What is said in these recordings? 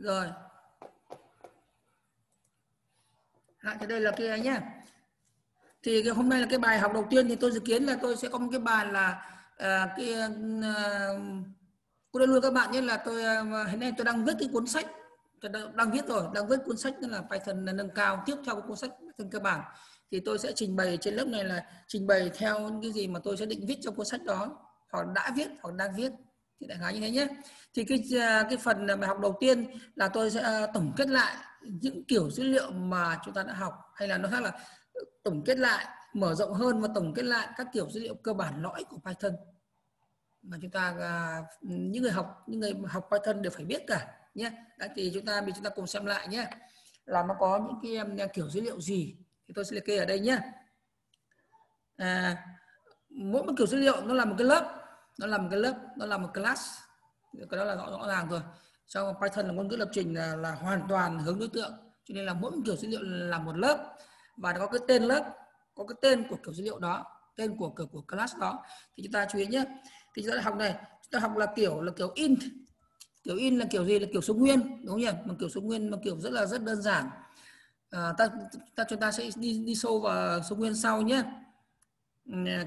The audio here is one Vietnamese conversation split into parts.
rồi. Lại cái đây là cái ấy nhá. Thì cái hôm nay là cái bài học đầu tiên thì tôi dự kiến là tôi sẽ có một cái bài là à, cái à, cô đây luôn các bạn nhé là tôi à, hiện nay tôi đang viết cái cuốn sách. Tôi đang, đang viết rồi đang viết cuốn sách nên là Python nâng cao tiếp theo cái cuốn sách Python cơ bản. Thì tôi sẽ trình bày trên lớp này là trình bày theo những cái gì mà tôi sẽ định viết trong cuốn sách đó. Hoặc đã viết hoặc đang viết thì đại khái như thế nhé. Thì cái à, cái phần bài học đầu tiên là tôi sẽ à, tổng kết lại những kiểu dữ liệu mà chúng ta đã học hay là nó khác là tổng kết lại mở rộng hơn và tổng kết lại các kiểu dữ liệu cơ bản lõi của Python mà chúng ta à, những người học những người học Python đều phải biết cả nhé. Đấy, thì chúng ta mình chúng ta cùng xem lại nhé. Là nó có những cái kiểu dữ liệu gì thì tôi sẽ liệt kê ở đây nhé. À, mỗi một kiểu dữ liệu nó là một cái lớp nó là một cái lớp nó là một class. Cái đó là rõ, rõ ràng rồi. Sau Python là ngôn ngữ lập trình là, là hoàn toàn hướng đối tượng. Cho nên là mỗi kiểu dữ liệu là một lớp. Và nó có cái tên lớp có cái tên của kiểu dữ liệu đó tên của kiểu của class đó. Thì chúng ta chú ý nhé. Thì chúng ta học này chúng ta học là kiểu là kiểu int. Kiểu in là kiểu gì? Là kiểu số nguyên đúng không nhỉ? Một kiểu số nguyên một kiểu rất là rất đơn giản. À, ta, ta chúng ta sẽ đi đi sâu vào số nguyên sau nhé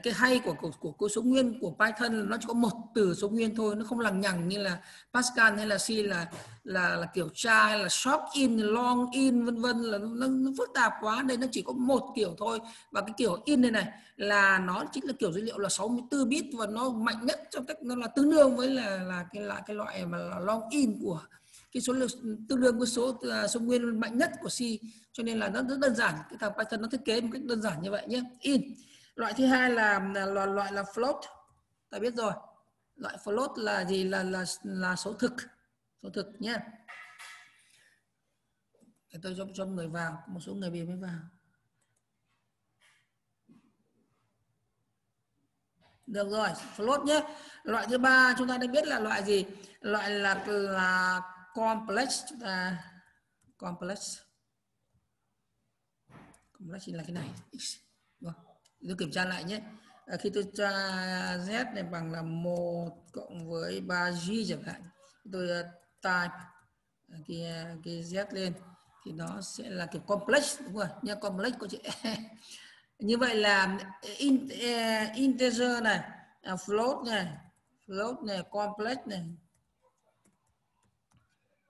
cái hay của của, của, của số nguyên của Python nó chỉ có một từ số nguyên thôi nó không lằng nhằng như là Pascal hay là C là là là kiểu tra hay là short in long in vân vân là nó, nó phức tạp quá. Đây nó chỉ có một kiểu thôi. Và cái kiểu in này này là nó chính là kiểu dữ liệu là 64 bit và nó mạnh nhất trong cách nó là tương đương với là là cái loại cái loại mà là long in của cái số lượng tương đương với số à, số nguyên mạnh nhất của C. Cho nên là nó rất đơn giản. Cái thằng Python nó thiết kế một cách đơn giản như vậy nhé. In loại thứ hai là, là loại là float. Ta biết rồi. Loại float là gì? Là là là số thực. Số thực nhé. Để tôi cho cho người vào. Một số người bị mới vào. Được rồi float nhé. Loại thứ ba chúng ta đã biết là loại gì? Loại là là complex. Chúng ta complex. Complex là cái này tôi kiểm tra lại nhé. À, khi tôi tra z này bằng là một cộng với 3 g chẳng hạn tôi uh, type à, cái à, cái z lên thì nó sẽ là kiểu complex đúng rồi nha complex có chữ e. như vậy là in, uh, integer này uh, float này float này complex này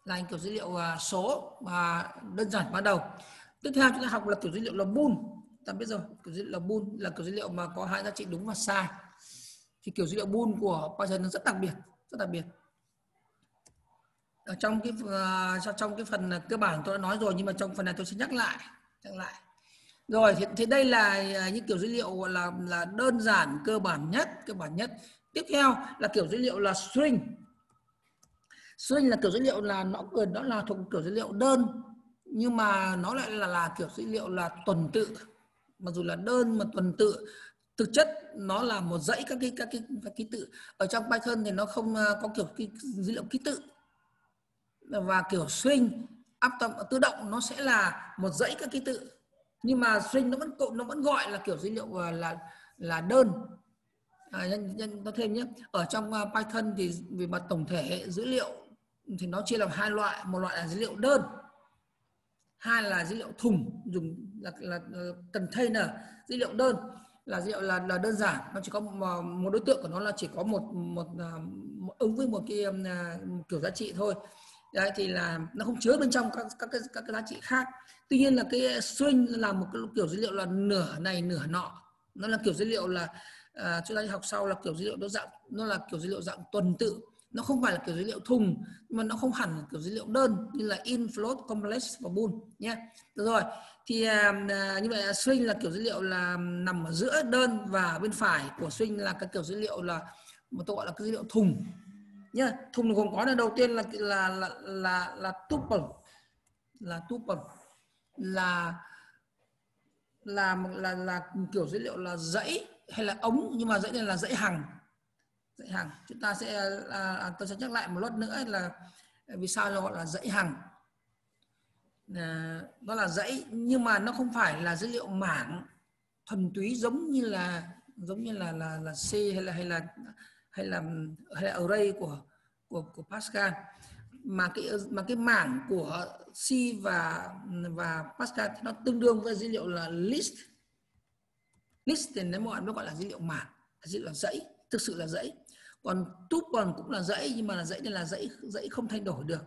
là kiểu dữ liệu uh, số và đơn giản ban đầu. Tiếp theo chúng ta học là kiểu dữ liệu là bool ta biết rồi kiểu dữ liệu là bool là kiểu dữ liệu mà có hai giá trị đúng và sai. Thì kiểu dữ liệu bool của Python nó rất đặc biệt rất đặc biệt. Ở trong cái uh, trong cái phần cơ bản tôi đã nói rồi nhưng mà trong phần này tôi sẽ nhắc lại nhắc lại. Rồi thì, thì đây là à, những kiểu dữ liệu là là đơn giản cơ bản nhất cơ bản nhất. Tiếp theo là kiểu dữ liệu là string. String là kiểu dữ liệu là nó gần đó là thuộc kiểu dữ liệu đơn nhưng mà nó lại là là kiểu dữ liệu là tuần tự mặc dù là đơn mà tuần tự thực chất nó là một dãy các cái các cái các ký tự. Ở trong Python thì nó không à, có kiểu cái dữ liệu ký tự. Và kiểu string áp tâm tự động nó sẽ là một dãy các ký tự. Nhưng mà string nó vẫn nó vẫn gọi là kiểu dữ liệu à, là là đơn. À, nhân, nhân nó thêm nhé. Ở trong à, Python thì về mặt tổng thể dữ liệu thì nó chia làm hai loại. Một loại là dữ liệu đơn hai là dữ liệu thùng dùng là, là, là container dữ liệu đơn là dữ liệu là, là đơn giản. Nó chỉ có một, một đối tượng của nó là chỉ có một một, à, một ứng với một cái một kiểu giá trị thôi. Đấy thì là nó không chứa bên trong các các cái các cái giá trị khác. Tuy nhiên là cái string là một cái kiểu dữ liệu là nửa này nửa nọ. Nó là kiểu dữ liệu là à, chúng ta học sau là kiểu dữ liệu nó dạng nó là kiểu dữ liệu dạng tuần tự nó không phải là kiểu dữ liệu thùng nhưng mà nó không hẳn là kiểu dữ liệu đơn như là in float complex và bool nhé được rồi thì à, à như vậy string là kiểu dữ liệu là nằm ở giữa đơn và bên phải của string là cái kiểu dữ liệu là mà tôi gọi là cái dữ liệu thùng nhá. Thùng gồm có là đầu tiên là là là là, là tuple là tuple là là là là kiểu dữ liệu là dãy hay là ống nhưng mà dãy này là dãy hằng dãy hằng chúng ta sẽ à, à, tôi sẽ nhắc lại một lần nữa là vì sao nó gọi là dãy hằng à, nó là dãy nhưng mà nó không phải là dữ liệu mảng thuần túy giống như là giống như là là là C hay là hay là hay là hay là array của của của Pascal. Mà cái mà cái mảng của C và và Pascal thì nó tương đương với dữ liệu là list. List thì nếu mọi nó gọi là dữ liệu mảng dữ liệu là dãy thực sự là dãy còn tuple cũng là dãy, nhưng mà là dãy nên là dãy dãy không thay đổi được.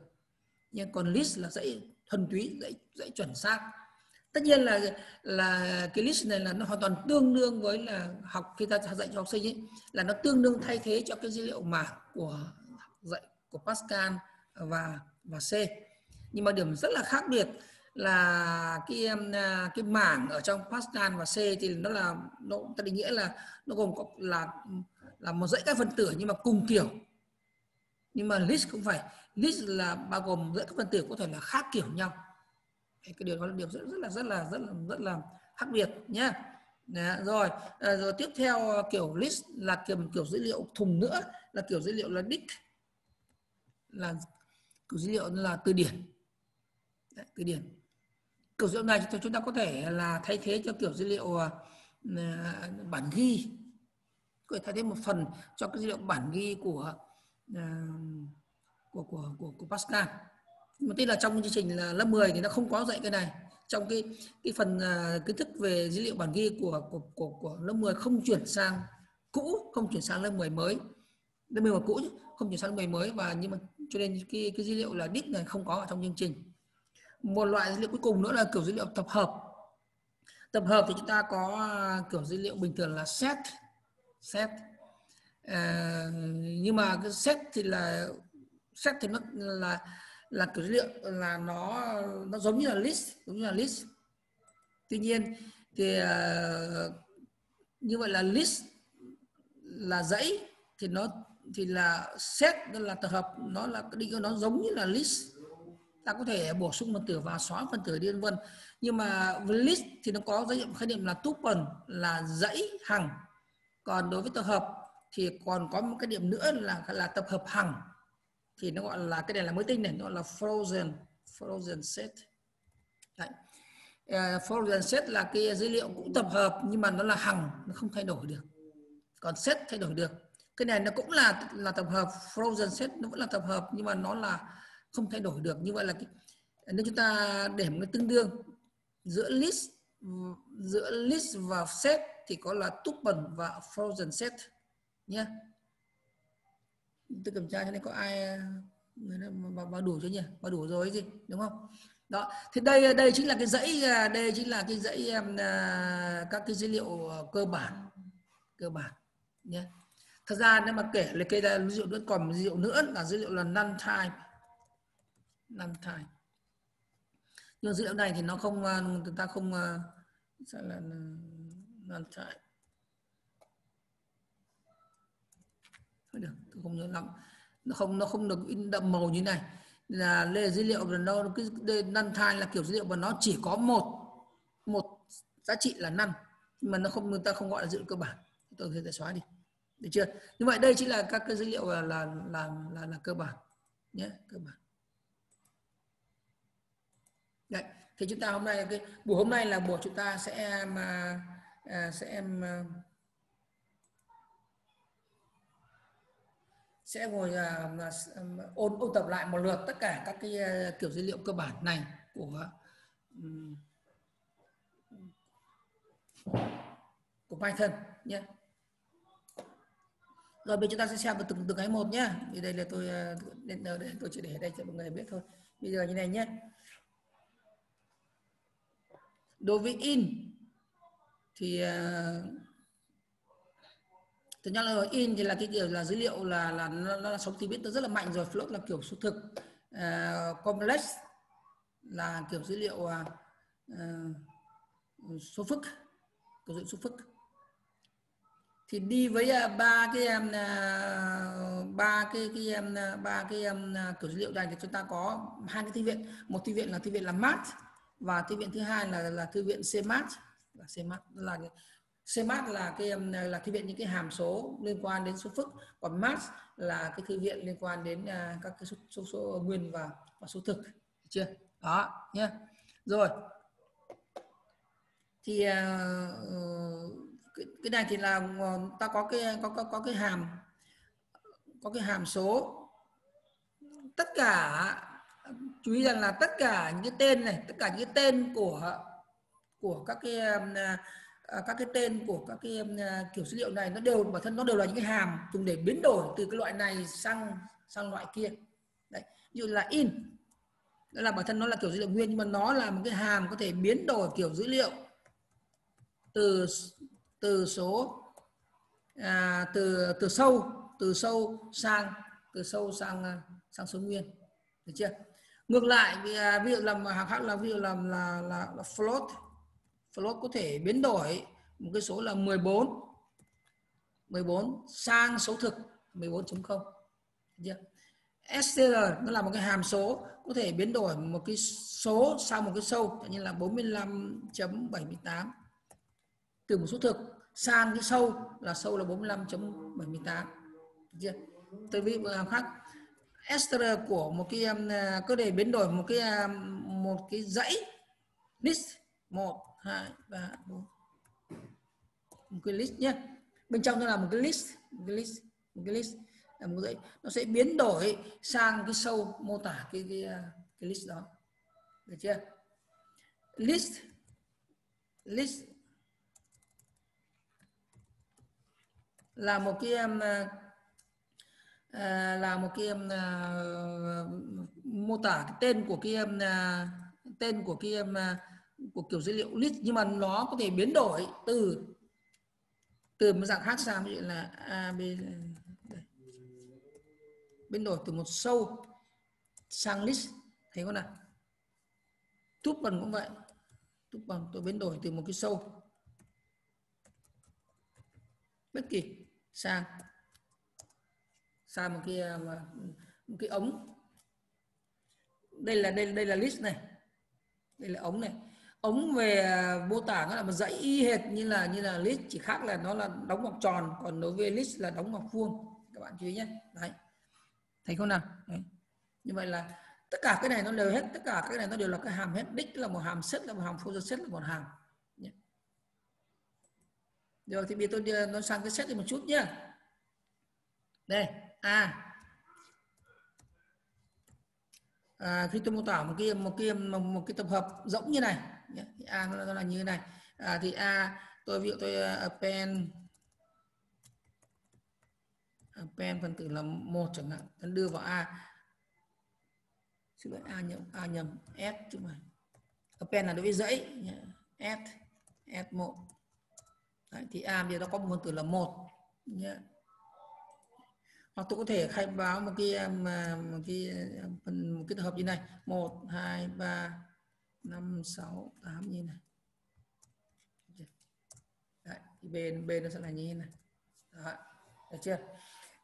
Nhưng còn list là dãy thuần túy, dãy dãy chuẩn xác. Tất nhiên là là cái list này là nó hoàn toàn tương đương với là học, khi ta dạy cho học sinh ấy, là nó tương đương thay thế cho cái dữ liệu mảng của dạy của Pascal và và C. Nhưng mà điểm rất là khác biệt là cái à, cái mảng ở trong Pascal và C thì nó là, nó ta định nghĩa là nó gồm có là là một dãy các phân tử nhưng mà cùng kiểu. Nhưng mà list không phải list là bao gồm dãy các phân tử có thể là khác kiểu nhau. Cái điều đó là điều rất, rất là rất là rất là rất là khác biệt nhé Đấy, rồi à, rồi tiếp theo à, kiểu list là kiểu kiểu dữ liệu thùng nữa là kiểu dữ liệu là dict là kiểu dữ liệu là từ điển. Đấy, từ điển. Kiểu dữ liệu này chúng ta có thể là thay thế cho kiểu dữ liệu uh, bản ghi có thể thay thế một phần cho cái dữ liệu bản ghi của uh, của của của, của Pascal. Mà tin là trong chương trình là lớp 10 thì nó không có dạy cái này. Trong cái cái phần uh, kiến thức về dữ liệu bản ghi của của của, của lớp 10 không chuyển sang cũ không chuyển sang lớp 10 mới. Lớp 10 cũ chứ, không chuyển sang lớp 10 mới và nhưng mà cho nên cái cái dữ liệu là đích này không có ở trong chương trình. Một loại dữ liệu cuối cùng nữa là kiểu dữ liệu tập hợp. Tập hợp thì chúng ta có kiểu dữ liệu bình thường là set set à, ờ, nhưng mà cái set thì là set thì nó là là kiểu dữ liệu là nó nó giống như là list giống như là list. Tuy nhiên thì uh, như vậy là list là dãy thì nó thì là set là tập hợp nó là định nó giống như là list. Ta có thể bổ sung phần tử và xóa phần tử đi vân vân. Nhưng mà với list thì nó có khái niệm khái niệm là tuple là dãy hằng còn đối với tập hợp thì còn có một cái điểm nữa là là tập hợp hằng. Thì nó gọi là cái này là mới tinh này nó gọi là frozen frozen set. Đấy. Uh, frozen set là cái dữ liệu cũng tập hợp nhưng mà nó là hằng nó không thay đổi được. Còn set thay đổi được. Cái này nó cũng là là tập hợp frozen set nó vẫn là tập hợp nhưng mà nó là không thay đổi được. Như vậy là cái, nếu chúng ta để một cái tương đương giữa list giữa list và set thì có là tuple và frozen set nhé. Tôi kiểm tra cho nên có ai, người nó vào đủ chưa nhỉ? Vào đủ rồi gì đúng không? Đó, thì đây đây chính là cái dãy à, đây chính là cái dãy à, các cái dữ liệu à, cơ bản cơ bản nhé. Thật ra nếu mà kể liệt kê ra dữ liệu nữa còn dữ liệu nữa là dữ liệu là non time non time nhưng dữ liệu này thì nó không chúng ta không sẽ là non chạy Thôi được tôi không nhớ lắm. Nó không nó không được in đậm màu như này. Là lê dữ liệu là nó cái năn thai là kiểu dữ liệu và nó chỉ có một một giá trị là năn nhưng mà nó không người ta không gọi là dữ liệu cơ bản. Tôi sẽ xóa đi. Được chưa? Như vậy đây chính là các cái dữ liệu là là là là, là cơ bản nhé cơ bản. Đấy. thì chúng ta hôm nay cái buổi hôm nay là buổi chúng ta sẽ mà à, sẽ em ờ, sẽ ngồi uh, ôn ôn tập lại một lượt tất cả các cái uh, kiểu dữ liệu cơ bản này của um, của Python nhé. Rồi bây giờ chúng ta sẽ xem từng từng cái một nhé. Vì đây là tôi ờ, đến đây tôi chỉ để đây cho mọi người biết thôi. Bây giờ như này nhé. Đối với in thì ờ, thứ thực ra là in thì là cái kiểu là dữ liệu là là nó, nó là số thì biết nó rất là mạnh rồi float là kiểu số thực. Uh, complex là kiểu dữ liệu uh, số phức kiểu dữ liệu số phức. Thì đi với uh, ba cái em uh, ba cái cái em ba cái um, kiểu dữ liệu này thì chúng ta có hai cái thư viện. Một thư viện là thư viện là math và thư viện thứ hai là là thư viện cmat là cmat là CMAT là cái là thư viện những cái hàm số liên quan đến số phức. Còn math là cái thư viện liên quan đến à, các cái số, số, số nguyên và, và số thực. Được chưa? Đó nhé rồi. Thì uh, cái, cái này thì là ờ, ta có cái có có có cái hàm có cái hàm số. Tất cả chú ý rằng là tất cả những cái tên này tất cả những cái tên của của các cái um, à, à, các cái tên của các cái um, à, kiểu dữ liệu này nó đều bản thân nó đều là những cái hàm dùng để biến đổi từ cái loại này sang sang loại kia. Đấy ví dụ là in đó là bản thân nó là kiểu dữ liệu nguyên nhưng mà nó là một cái hàm có thể biến đổi kiểu dữ liệu từ từ số à, từ từ sâu từ sâu sang từ sâu sang sang số nguyên. Được chưa? Ngược lại ví dụ làm hàng khác là ví dụ làm là, là, là float float có thể biến đổi một cái số là 14 14 sang số thực 14.0 chưa? STR nó là một cái hàm số, có thể biến đổi một cái số sang một cái sâu như là 45.78 từ một số thực sang cái sâu là sâu là 45.78 chưa? tôi ví dụ hàm khác STR của một cái um, à, có thể biến đổi một cái um, một cái dãy list 1 2 3 4 một cái list nhé bên trong nó là một cái list một cái list một cái list. Là một cái nó sẽ biến đổi sang cái sâu mô tả cái cái, cái list đó. Được chưa? List list là một cái em là một cái em mô tả cái tên của cái em tên của cái um, của kiểu dữ liệu list, nhưng mà nó có thể biến đổi từ từ một dạng khác sang ví dụ là a, b, đây. biến đổi từ một sâu sang list, thấy không nào? Tuple cũng vậy. Tuple tôi biến đổi từ một cái sâu bất kỳ sang sang một cái à, một cái ống. Đây là, đây đây là list này. Đây là ống này ống về mô tả nó là một dãy y hệt như là như là list chỉ khác là nó là đóng vòng tròn còn đối với list là đóng vòng vuông. Các bạn chú ý nhé. Đấy. Thấy không nào? Đấy. như vậy là tất cả cái này nó đều hết tất cả cái này nó đều là cái hàm hết. Đích là một hàm set là một hàm folder set là một hàm. Nhé. rồi thì bây tôi đưa nó sang cái set đi một chút nhé. Đây. A. À, khi tôi mô tả một cái một cái một, một cái tập hợp rỗng như này. Dạ, nhé. a nó, là như thế này. À, thì a tôi ví dụ tôi à, append append phần tử là một chẳng hạn. Tôi đưa vào a. Xin lỗi a nhầm a nhầm s chứ mà. Append là đối với dãy s s một. Đấy, thì a bây giờ nó có một phần tử là một nhé hoặc tôi có thể khai báo một cái à, mà một cái à, một cái tập hợp như này. Một hai ba 5 6 8 như này. Dạ. Đấy, thì bên bên nó sẽ là như thế này. Đó. được chưa?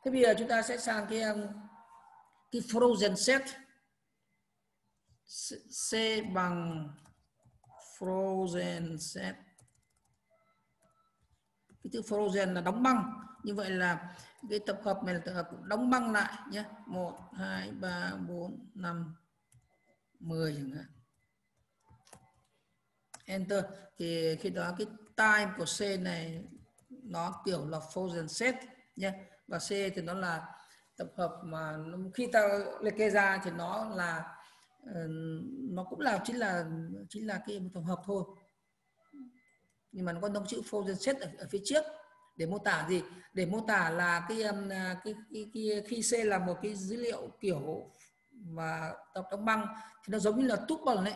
Thế bây giờ chúng ta sẽ sang cái um, cái frozen set. C bằng frozen set. Cái chữ frozen là đóng băng. Như vậy là cái tập hợp này là tập hợp đóng băng lại nhé. 1 2 3 4 5 10 chẳng hạn enter. Thì khi đó cái time của C này nó kiểu là frozen set nhé và C thì nó là tập hợp mà khi ta liệt kê ra thì nó là ờ, nó cũng là chính là chính là cái tập hợp thôi. Nhưng mà nó có đóng chữ frozen set ở, ở phía trước. Để mô tả gì? Để mô tả là cái um, à, cái, cái, cái khi C là một cái dữ liệu kiểu mà tập đóng băng thì nó giống như là tuple đấy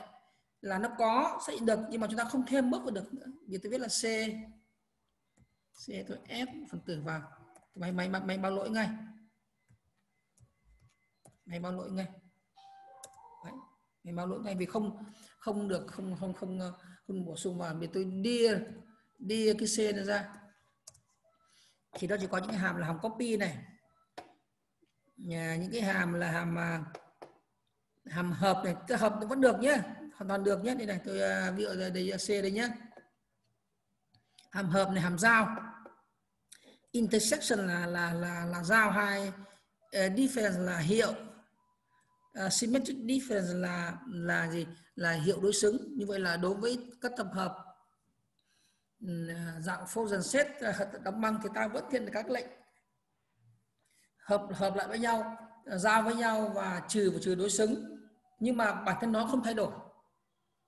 là nó có sẽ được nhưng mà chúng ta không thêm bước vào được nữa. Vì tôi viết là c. C tôi ép phần tử vào. Máy máy máy, máy báo lỗi ngay. Máy báo lỗi ngay. Đấy. máy báo lỗi ngay vì không không được không không không ờ, không bổ sung vào. Vì tôi đi đi cái c này ra. Thì nó chỉ có những cái hàm là hàm copy này. Những cái hàm là hàm ờ, hàm hợp này cái hợp vẫn được nhé hoàn toàn được nhé. Đây này tôi à, ví dụ đây à, C đây nhé. Hàm hợp này hàm giao. Intersection là là là là giao hai uh, difference là hiệu. Uh, symmetric difference là là gì? Là hiệu đối xứng. Như vậy là đối với các tập hợp uh, dạng Frozen set uh, đóng băng thì ta vẫn thiện các lệnh. Hợp hợp lại với nhau giao với nhau và trừ và trừ đối xứng. Nhưng mà bản thân nó không thay đổi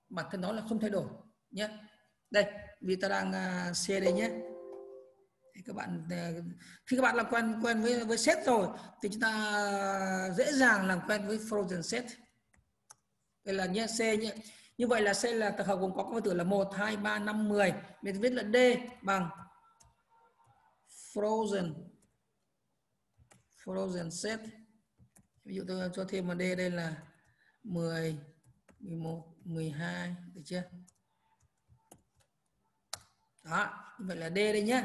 bản thân nó là không thay đổi nhé đây vì ta đang à, uh, share đây nhé. Thì các bạn uh, khi các bạn làm quen quen với với set rồi thì chúng ta dễ dàng làm quen với frozen set. Đây là nhé C nhé. Như vậy là C là tập hợp gồm có các phân tử là 1 2 3 5 10 mình viết là D bằng frozen frozen set. Ví dụ tôi cho thêm vào D đây là 10 11 12 được chưa? Đó vậy là D đây nhé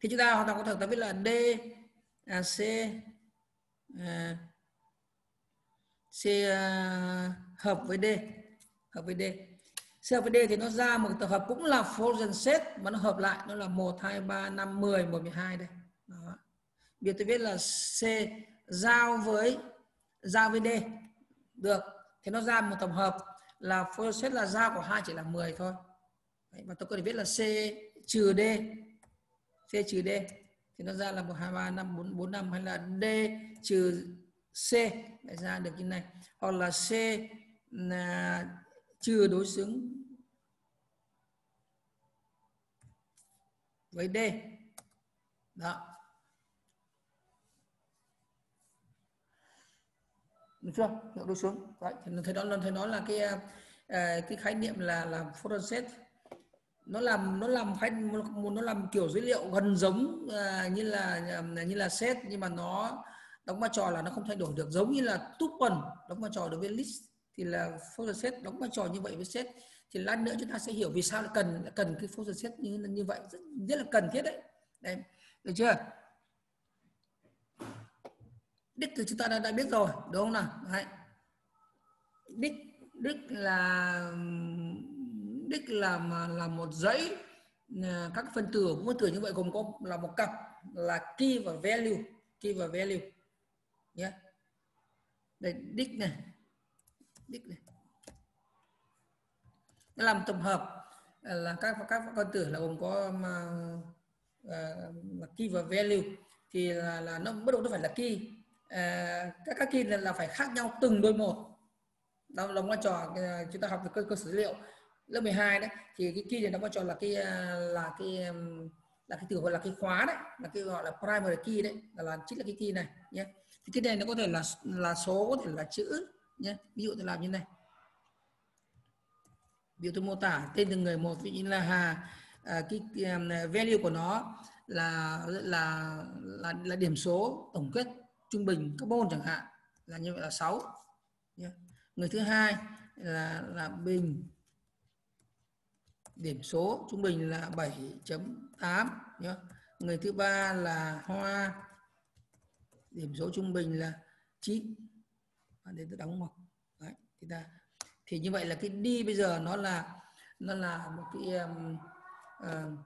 thì chúng ta hoàn toàn có thể ta biết là D à, C à, C à, hợp với D hợp với D. C hợp với D thì nó ra một tập hợp cũng là frozen set mà nó hợp lại nó là 1 2 3 5 10 1 12 đây. Đó. Bây tôi viết là C giao với giao với D. Được. Thì nó ra một tổng hợp là frozen là giao của hai chỉ là 10 thôi. Đấy, và tôi có thể viết là C trừ D. C trừ D. Thì nó ra là 1 2 3 5 4 4 5 hay là D trừ C. Lại ra được như này. Hoặc là C là trừ đối xứng với D. Đó. Được chưa? Hiệu đối xứng đấy. Thì thấy đó thấy đó là cái à, à, cái khái niệm là là photon set nó làm nó làm khái nó làm kiểu dữ liệu gần giống uh, như là như là set nhưng mà nó đóng vai trò là nó không thay đổi được. Giống như là tuple đóng vai trò đối với list thì là photon set đóng vai trò như vậy với set thì lát nữa chúng ta sẽ hiểu vì sao cần cần cái photon set như như vậy. Rất, rất là cần thiết đấy. Đấy. Được chưa? Đích thì chúng ta đã, đã biết rồi đúng không nào? Đấy. đích đích là đích là mà là một dãy à, các phân tử phân tử như vậy gồm có là một cặp là key và value key và value. Nhé yeah. đây đích này. Đích này. Nó làm tổng hợp à, là các các phân tử là gồm có mà, uh, là key và value. Thì là, là nó bắt đầu nó phải là key. Ờ, các các key là, là phải khác nhau từng đôi một. Đó đóng vai trò ờ, chúng ta học về cơ, cơ sở dữ liệu. Lớp 12 đấy thì cái key này đóng vai trò là cái ờ, là cái là cái từ gọi là cái khóa đấy là cái gọi là primary key đấy là, là chính là cái key này nhé. Thì cái này nó có thể là là số có thể là chữ nhé. Ví dụ tôi làm như này. Ví dụ tôi mô tả tên từng người một ví dụ như là hà à, cái, cái um, value của nó là là là là điểm số tổng kết trung bình carbon chẳng hạn là như vậy là 6 nhé. người thứ hai là là bình. Điểm số trung bình là 7.8 nhé người thứ ba là hoa. Điểm số trung bình là 9 để tôi đóng ngoặc. Đấy thì ta thì như vậy là cái đi bây giờ nó là nó là một cái um, uh,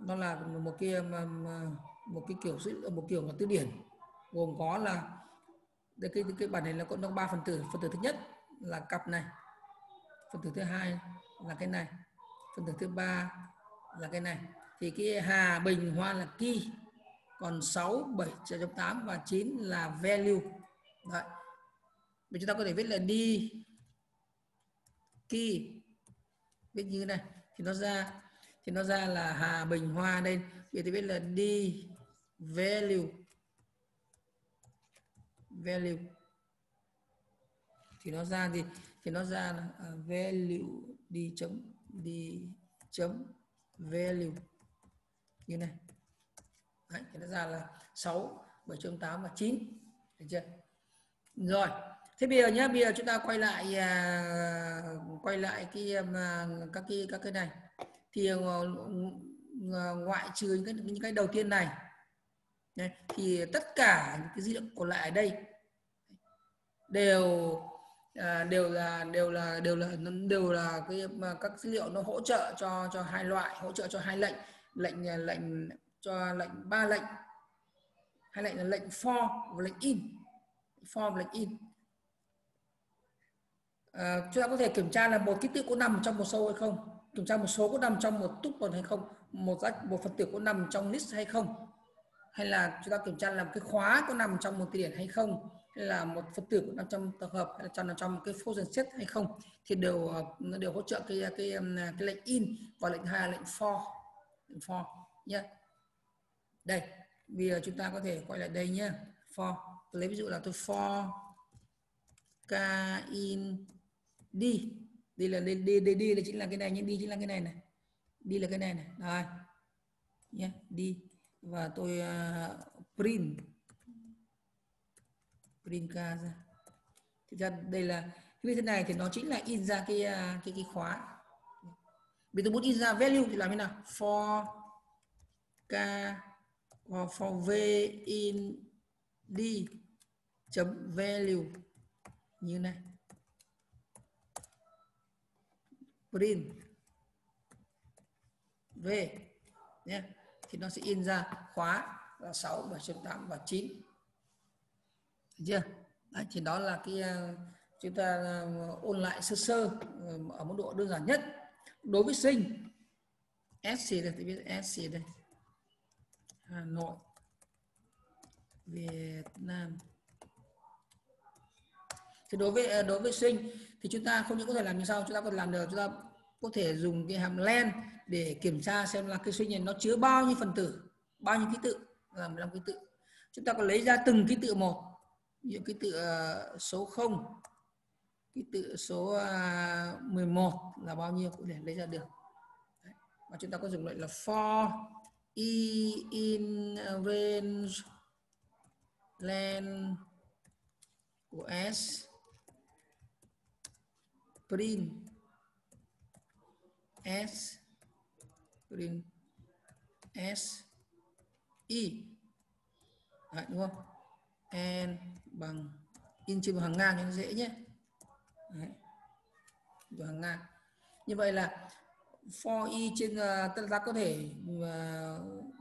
nó là một cái um, um, một cái kiểu một kiểu là từ điển gồm có là đây, cái cái bản này là có ba phần tử phần tử thứ nhất là cặp này, phần tử thứ hai là cái này, phần tử thứ ba là cái này. Thì cái hà bình, hoa là key còn 6 7 8 và 9 là value. Đấy. Bây chúng ta có thể viết là đi key viết như thế này, thì nó ra, thì nó ra là Hà Bình, Hoa đây. Vậy thì viết là đi value value. Thì nó ra gì thì nó ra là à, value đi chấm đi chấm value. Như này. Đấy, thì nó ra là 6 7.8 và 9 được chưa? Rồi thế bây giờ nhé bây giờ chúng ta quay lại à, quay lại cái mà các cái các cái này. Thì à, ngoại trừ những cái, những cái đầu tiên này Đấy, thì tất cả những cái dữ liệu còn lại ở đây đều à, đều là đều là đều là đều là cái mà các dữ liệu nó hỗ trợ cho cho hai loại hỗ trợ cho hai lệnh lệnh à, lệnh cho lệnh ba lệnh hai lệnh là lệnh for và lệnh in. For và lệnh in. À, chúng ta có thể kiểm tra là một ký tự có nằm trong một sâu hay không kiểm tra một số có nằm trong một tuple hay không một một phần tử có nằm trong list hay không hay là chúng ta kiểm tra là cái khóa có nằm trong một từ điển hay không hay là một phân tử nằm trong tập hợp hay là trong nằm trong cái function set hay không thì đều ờ, nó đều hỗ trợ cái ờ, cái cái lệnh in và lệnh hai lệnh for lệnh for nhé đây bây giờ chúng ta có thể quay lại đây nhé for tôi lấy ví dụ là tôi for k in đi đi là đi đi đi, đi là chính là cái này nhé đi chính là cái này này. Đi là cái này này. Rồi nhé đi và tôi à, print. Print ca ra. Thực ra đây là, như thế này thì nó chính là in ra cái à, cái cái khóa. Vì tôi muốn in ra value thì làm thế nào? For k hoặc for v in d chấm value. Như này. Print. V. Nhé thì nó sẽ in ra khóa là 6, 7, 8 và 9 Được chưa? Đấy, thì đó là cái à, chúng ta à, ôn lại sơ sơ ờ, ở mức độ đơn giản nhất. Đối với sinh SC đây tôi biết SC đây. Hà Nội Việt Nam. Thì đối với à, đối với sinh thì chúng ta không những có thể làm như sau chúng ta có thể làm được chúng ta có thể dùng cái hàm len để kiểm tra xem là cái sinh này nó chứa bao nhiêu phần tử, bao nhiêu ký tự là 15 ký tự. Chúng ta có lấy ra từng ký tự một những ờ, ký tự số 0 ký tự số 11 là bao nhiêu cũng để lấy ra được. Đấy. và chúng ta có dùng lệnh là for e in, range, len của s, print s print s I, Đấy, đúng không? N bằng in trên hàng ngang cho nó dễ nhé. Đấy. hàng ngang. Như vậy là for y trên ờ, uh, ta có thể uh,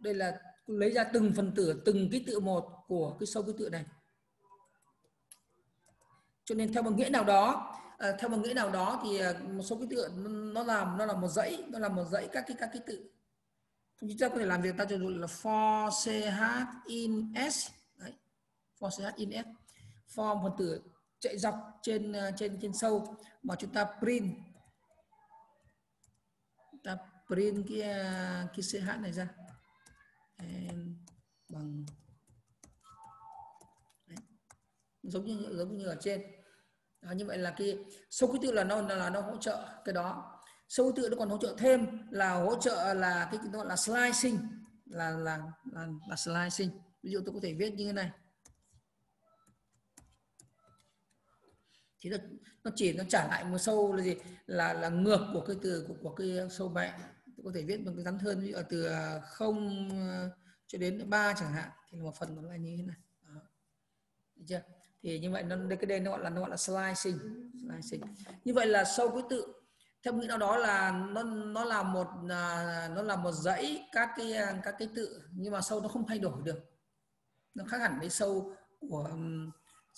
đây là lấy ra từng phần tử từng ký tự một của cái sâu ký tự này. Cho nên theo một nghĩa nào đó Ờ, theo một nghĩa nào đó thì ờ, một số ký tự nó làm, nó là một dãy, nó là một dãy các cái, các ký tự chúng ta có thể làm việc, ta cho dụ là for ch in, s, Đấy. for ch in, s for phần tử chạy dọc trên ờ, trên trên sâu mà chúng ta print ta print cái cái ch này ra And bằng, Đấy. giống như giống như ở trên đó, như vậy là cái số ký tự là nó là nó hỗ trợ cái đó. Sâu tự nó còn hỗ trợ thêm là hỗ trợ là cái gọi là slicing là là là, là slicing. Ví dụ tôi có thể viết như thế này. Thì nó, nó chỉ nó trả lại một sâu là gì? Là là ngược của cái từ của, của cái sâu mẹ tôi có thể viết bằng cái ngắn hơn ví dụ từ à, không à, cho đến ba chẳng hạn. Thì là một phần nó là như thế này. Đó. Được chưa? Thì như vậy nó đây cái đây nó gọi là nó gọi là slicing slicing. Như vậy là sâu quý tự theo nghĩa nào đó là nó nó là một à, nó là một dãy các cái à, các cái tự nhưng mà sâu nó không thay đổi được. Nó khác hẳn với sâu của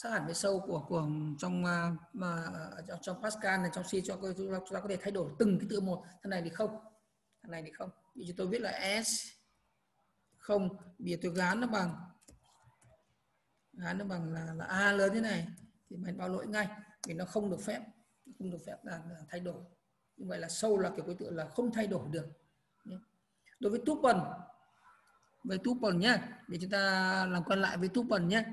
khác hẳn với sâu của của trong à, mà trong, trong Pascal này trong C cho chúng ta, chúng ta có thể thay đổi từng cái tự một. Thế này thì không thế này thì không. Vì tôi viết là S không bây giờ tôi gán nó bằng án nó bằng là, là A lớn thế này thì mình báo lỗi ngay vì nó không được phép không được phép là, là thay đổi. Như vậy là sâu là kiểu đối tượng là không thay đổi được. Đối với tuple với tuple nhé để chúng ta làm quen lại với tuple nhé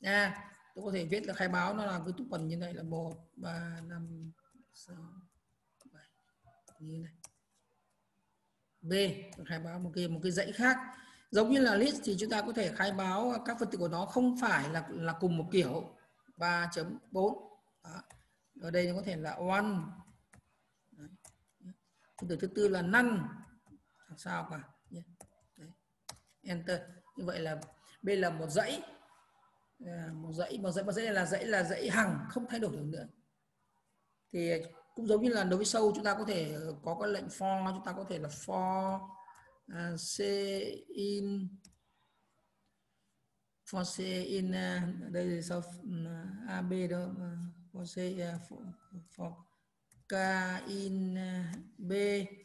nha à, tôi có thể viết là khai báo nó là với tuple như này là một ba năm sáu bảy như này. B khai báo một cái một cái dãy khác giống như là list thì chúng ta có thể khai báo các phân tử của nó không phải là là cùng một kiểu 3.4 ở đây nó có thể là one. Phân tử thứ tư là none. Không sao cả Đấy. enter. Như vậy là đây là một dãy. À, một dãy một dãy một dãy là dãy là dãy hằng không thay đổi được nữa. Thì cũng giống như là đối với sâu chúng ta có thể ờ, có cái lệnh for chúng ta có thể là for uh, c in for c in uh, đây là sau uh, ừ, ab đó uh, for c uh, for, for K in B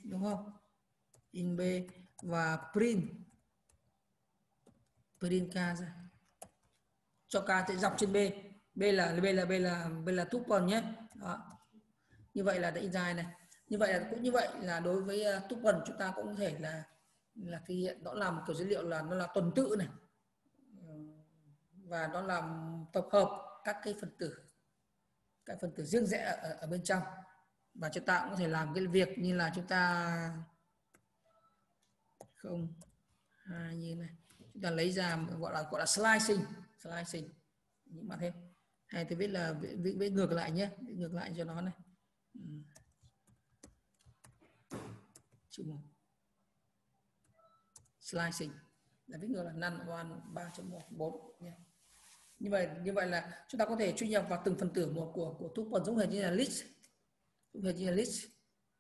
đúng không? In B và print print K ra. cho k sẽ dọc trên b. B là b là b là b là tuple nhé. Đó. Như vậy là đã in dài này. Như vậy là cũng như vậy là đối với à, uh, tuple chúng ta cũng có thể là là thể hiện đó là một kiểu dữ liệu là nó là tuần tự này. Ờ, và nó làm tập hợp các cái phần tử các phần tử riêng rẽ ở, ở bên trong. Và chúng ta cũng có thể làm cái việc như là chúng ta không à, như này. Chúng ta lấy ra gọi là gọi là slicing slicing. Những bạn thêm. Hay tôi biết là viết, viết ngược lại nhé ngược lại cho nó này. Ừ. chữ một slicing. Là viết ngược là none one, ba chấm một, bốn như vậy như vậy là chúng ta có thể truy nhập vào từng phần tử một của của tuple giống hệt như là list giống hệt như là list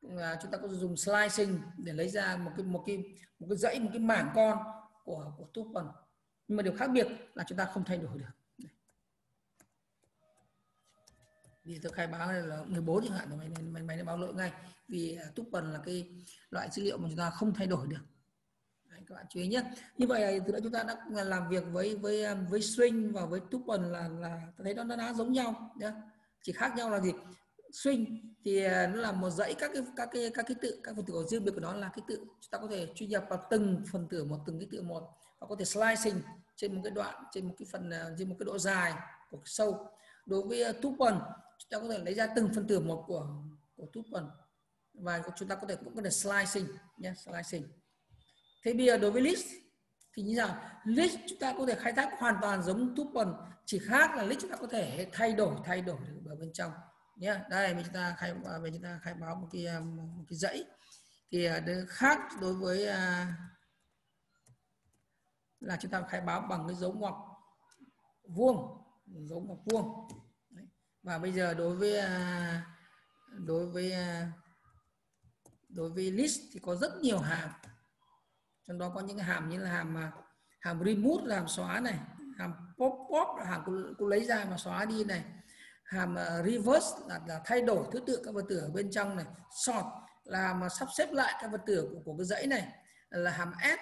là chúng ta có dùng slicing để lấy ra một cái một cái một cái dãy, một cái mảng con của của tuple nhưng mà điều khác biệt là chúng ta không thay đổi được. Vì tôi khai báo là 14 chẳng hạn, thì mày mày mày báo lỗi ngay. Vì à, tuple là cái loại dữ liệu mà chúng ta không thay đổi được các bạn chú ý nhé. Như vậy từ đó chúng ta đã làm việc với với à, với string và với tuple là là thấy nó đã giống nhau nhé chỉ khác nhau là gì? String thì à, nó là một dãy các cái các cái các cái tự, các phần tử của riêng biệt của nó là cái tự chúng ta có thể truy nhập vào từng phần tử một, từng cái tự một và có thể slicing trên một cái đoạn, trên một cái phần à, trên một cái độ dài của sâu. Đối với tuple, chúng ta có thể lấy ra từng phần tử một của của tuple và chúng ta có thể, cũng có thể slicing nhé, slicing thế bây giờ đối với list, thì như nào list chúng ta có thể khai thác hoàn toàn giống tuple chỉ khác là list chúng ta có thể thay đổi thay đổi ở bên trong. Nhé đây mình chúng ta khai mình chúng ta khai báo một cái um, một cái dãy. Thì à, khác đối với à, là chúng ta khai báo bằng cái dấu ngoặc vuông, dấu ngoặc vuông. Và bây giờ đối với à, đối với đối với list thì có rất nhiều hàm trong đó có những cái hàm như là hàm à, hàm remove là hàm xóa này hàm pop pop là hàm cô, cô lấy ra mà xóa đi này. Hàm uh, reverse là, là thay đổi thứ tự các vật tử ở bên trong này. Sort là mà sắp xếp lại các vật tử của, của cái dãy này. Là hàm add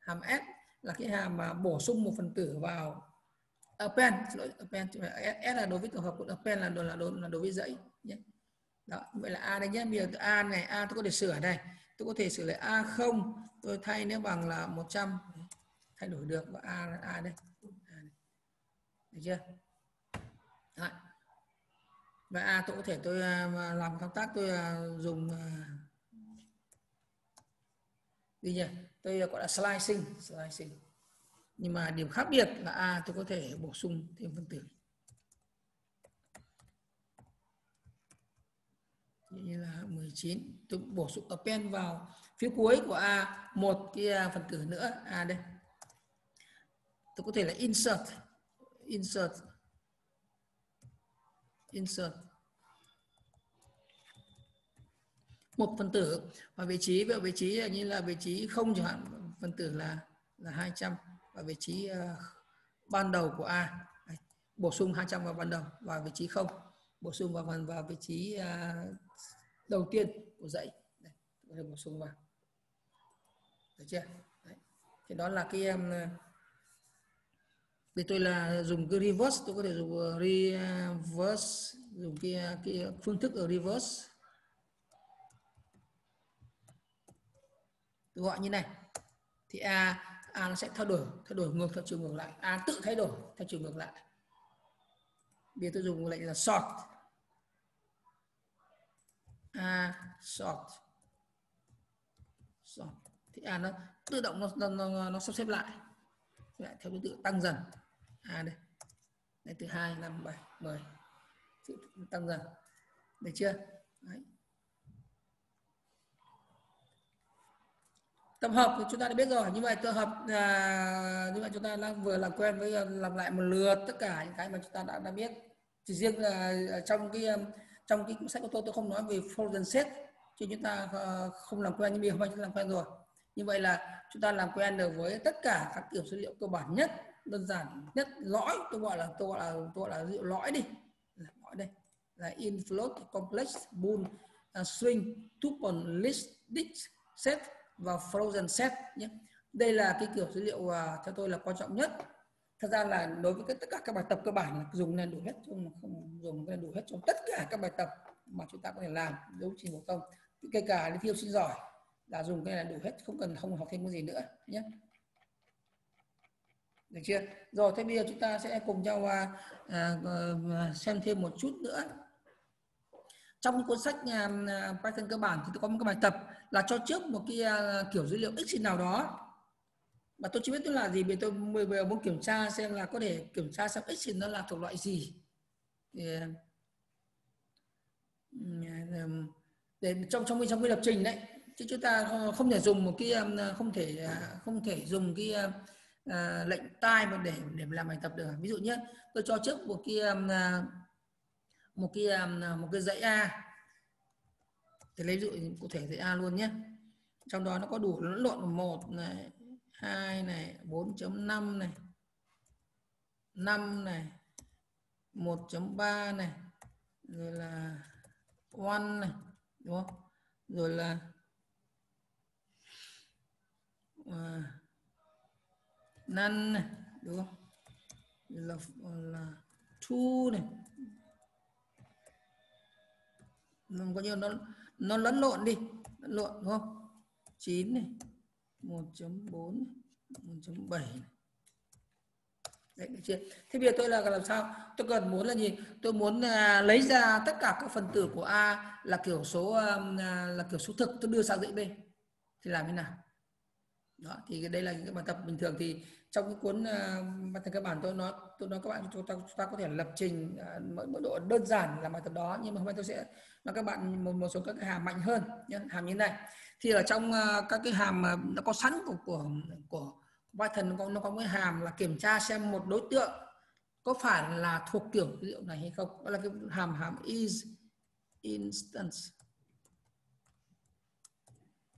hàm add là cái hàm mà bổ sung một phần tử vào append. Lỗi append s là đối với tổ hợp của append là là đối là đối với dãy nhé. Đó vậy là a đây nhé. Bây giờ a này a tôi có thể sửa đây tôi có thể sửa lại a không? Tôi thay nếu bằng là 100 thay đổi được và a là a đây. Được chưa? Đấy. và a tôi có thể tôi à, làm thao tác, tôi à, dùng à, gì nhỉ? Tôi gọi là slicing slicing. Nhưng mà điểm khác biệt là a tôi có thể bổ sung thêm phân tử. Như là 19 tôi bổ sung append vào phía cuối của a một cái phần tử nữa. A đây. Tôi có thể là insert. Insert. Insert. Một phần tử. Và vị trí về vị trí như là vị trí không chẳng hạn. Phần tử là là 200 và vị trí uh, ban đầu của a. Bổ sung 200 vào ban đầu. Và vị trí không bổ sung vào phần vào vị trí à, đầu tiên của dãy. Đây, có thể bổ sung vào. Được chưa? Đấy. thì đó là cái em à, thì tôi là dùng cái reverse tôi có thể dùng à, reverse dùng cái cái phương thức ở reverse. Tôi gọi như này. Thì a a nó sẽ thay đổi thay đổi ngược theo chiều ngược lại. A tự thay đổi theo chiều ngược lại bây giờ tôi dùng lệnh là sort. A sort. Sort. Thì a nó tự động nó nó, nó, nó sắp xếp lại. Lại theo thứ tự tăng dần. A đây. Đây từ 2, 5, 7, 10 tăng dần. Được chưa? Đấy. tập hợp thì chúng ta đã biết rồi. Như vậy tập hợp à, như vậy chúng ta đang vừa làm quen với làm lại một lượt tất cả những cái mà chúng ta đã đã biết chỉ riêng là trong cái ờ, trong cái sách của tôi tôi không nói về frozen set chứ chúng ta uh, không làm quen như bây giờ chúng ta làm quen rồi. Như vậy là chúng ta làm quen được với tất cả các kiểu số liệu cơ bản nhất đơn giản nhất lõi tôi gọi là tôi gọi là tôi gọi là dữ liệu lõi đi. Lõi đây. Là in float complex bool uh, string tuple list dict set và frozen set nhé. Đây là cái kiểu dữ liệu uh, theo tôi là quan trọng nhất thật ra là đối với tất cả các bài tập cơ bản là dùng này đủ hết không, không dùng cái đủ hết trong tất cả các bài tập mà chúng ta có thể làm đối trình phổ thông. Kể cả đi thi học sinh giỏi là dùng cái này đủ hết không cần không học thêm cái gì nữa nhé. Được chưa? Rồi thế bây giờ chúng ta sẽ cùng nhau à, à, à xem thêm một chút nữa. Trong cuốn sách à, Python cơ bản thì tôi có một cái bài tập là cho trước một cái à, kiểu dữ liệu x nào đó mà tôi chưa biết nó là gì vì tôi bây giờ muốn kiểm tra xem là có thể kiểm tra xem x thì nó là thuộc loại gì. Thì, để trong trong trong cái lập trình đấy chứ chúng ta không thể dùng một cái không thể à, không thể dùng cái uh, lệnh tai mà để để làm bài tập được. Ví dụ nhé tôi cho trước một cái à, một cái một cái dãy a. Thì lấy ví dụ cụ thể dãy a luôn nhé trong đó nó có đủ lẫn lộn một này 2 này 4.5 này 5 này 1.3 này rồi là one này đúng không? Rồi là à, uh, none này đúng không? Rồi là là two này. Nó có như nó nó lẫn lộn đi lẫn lộn đúng không? 9 này. 1.4 1.7 Đấy, được chưa? Thế bây giờ tôi là làm sao? Tôi cần muốn là gì? Tôi muốn à, lấy ra tất cả các phần tử của A là kiểu số um, à, là kiểu số thực tôi đưa sang dãy B. Thì làm thế nào? Đó, thì đây là những cái bài tập bình thường thì trong cái cuốn ờ, bài tập cơ bản tôi nói tôi nói các bạn chúng ta chúng ta có thể lập trình ờ, mỗi mức độ đơn giản là bài tập đó nhưng mà hôm nay tôi sẽ nói các bạn một, một số các cái hàm mạnh hơn nhé hàm như này. Thì ở trong ờ, các cái hàm mà nó có sẵn của của của Python nó có, nó có cái hàm là kiểm tra xem một đối tượng có phải là thuộc kiểu dữ liệu này hay không đó là cái hàm hàm is instance.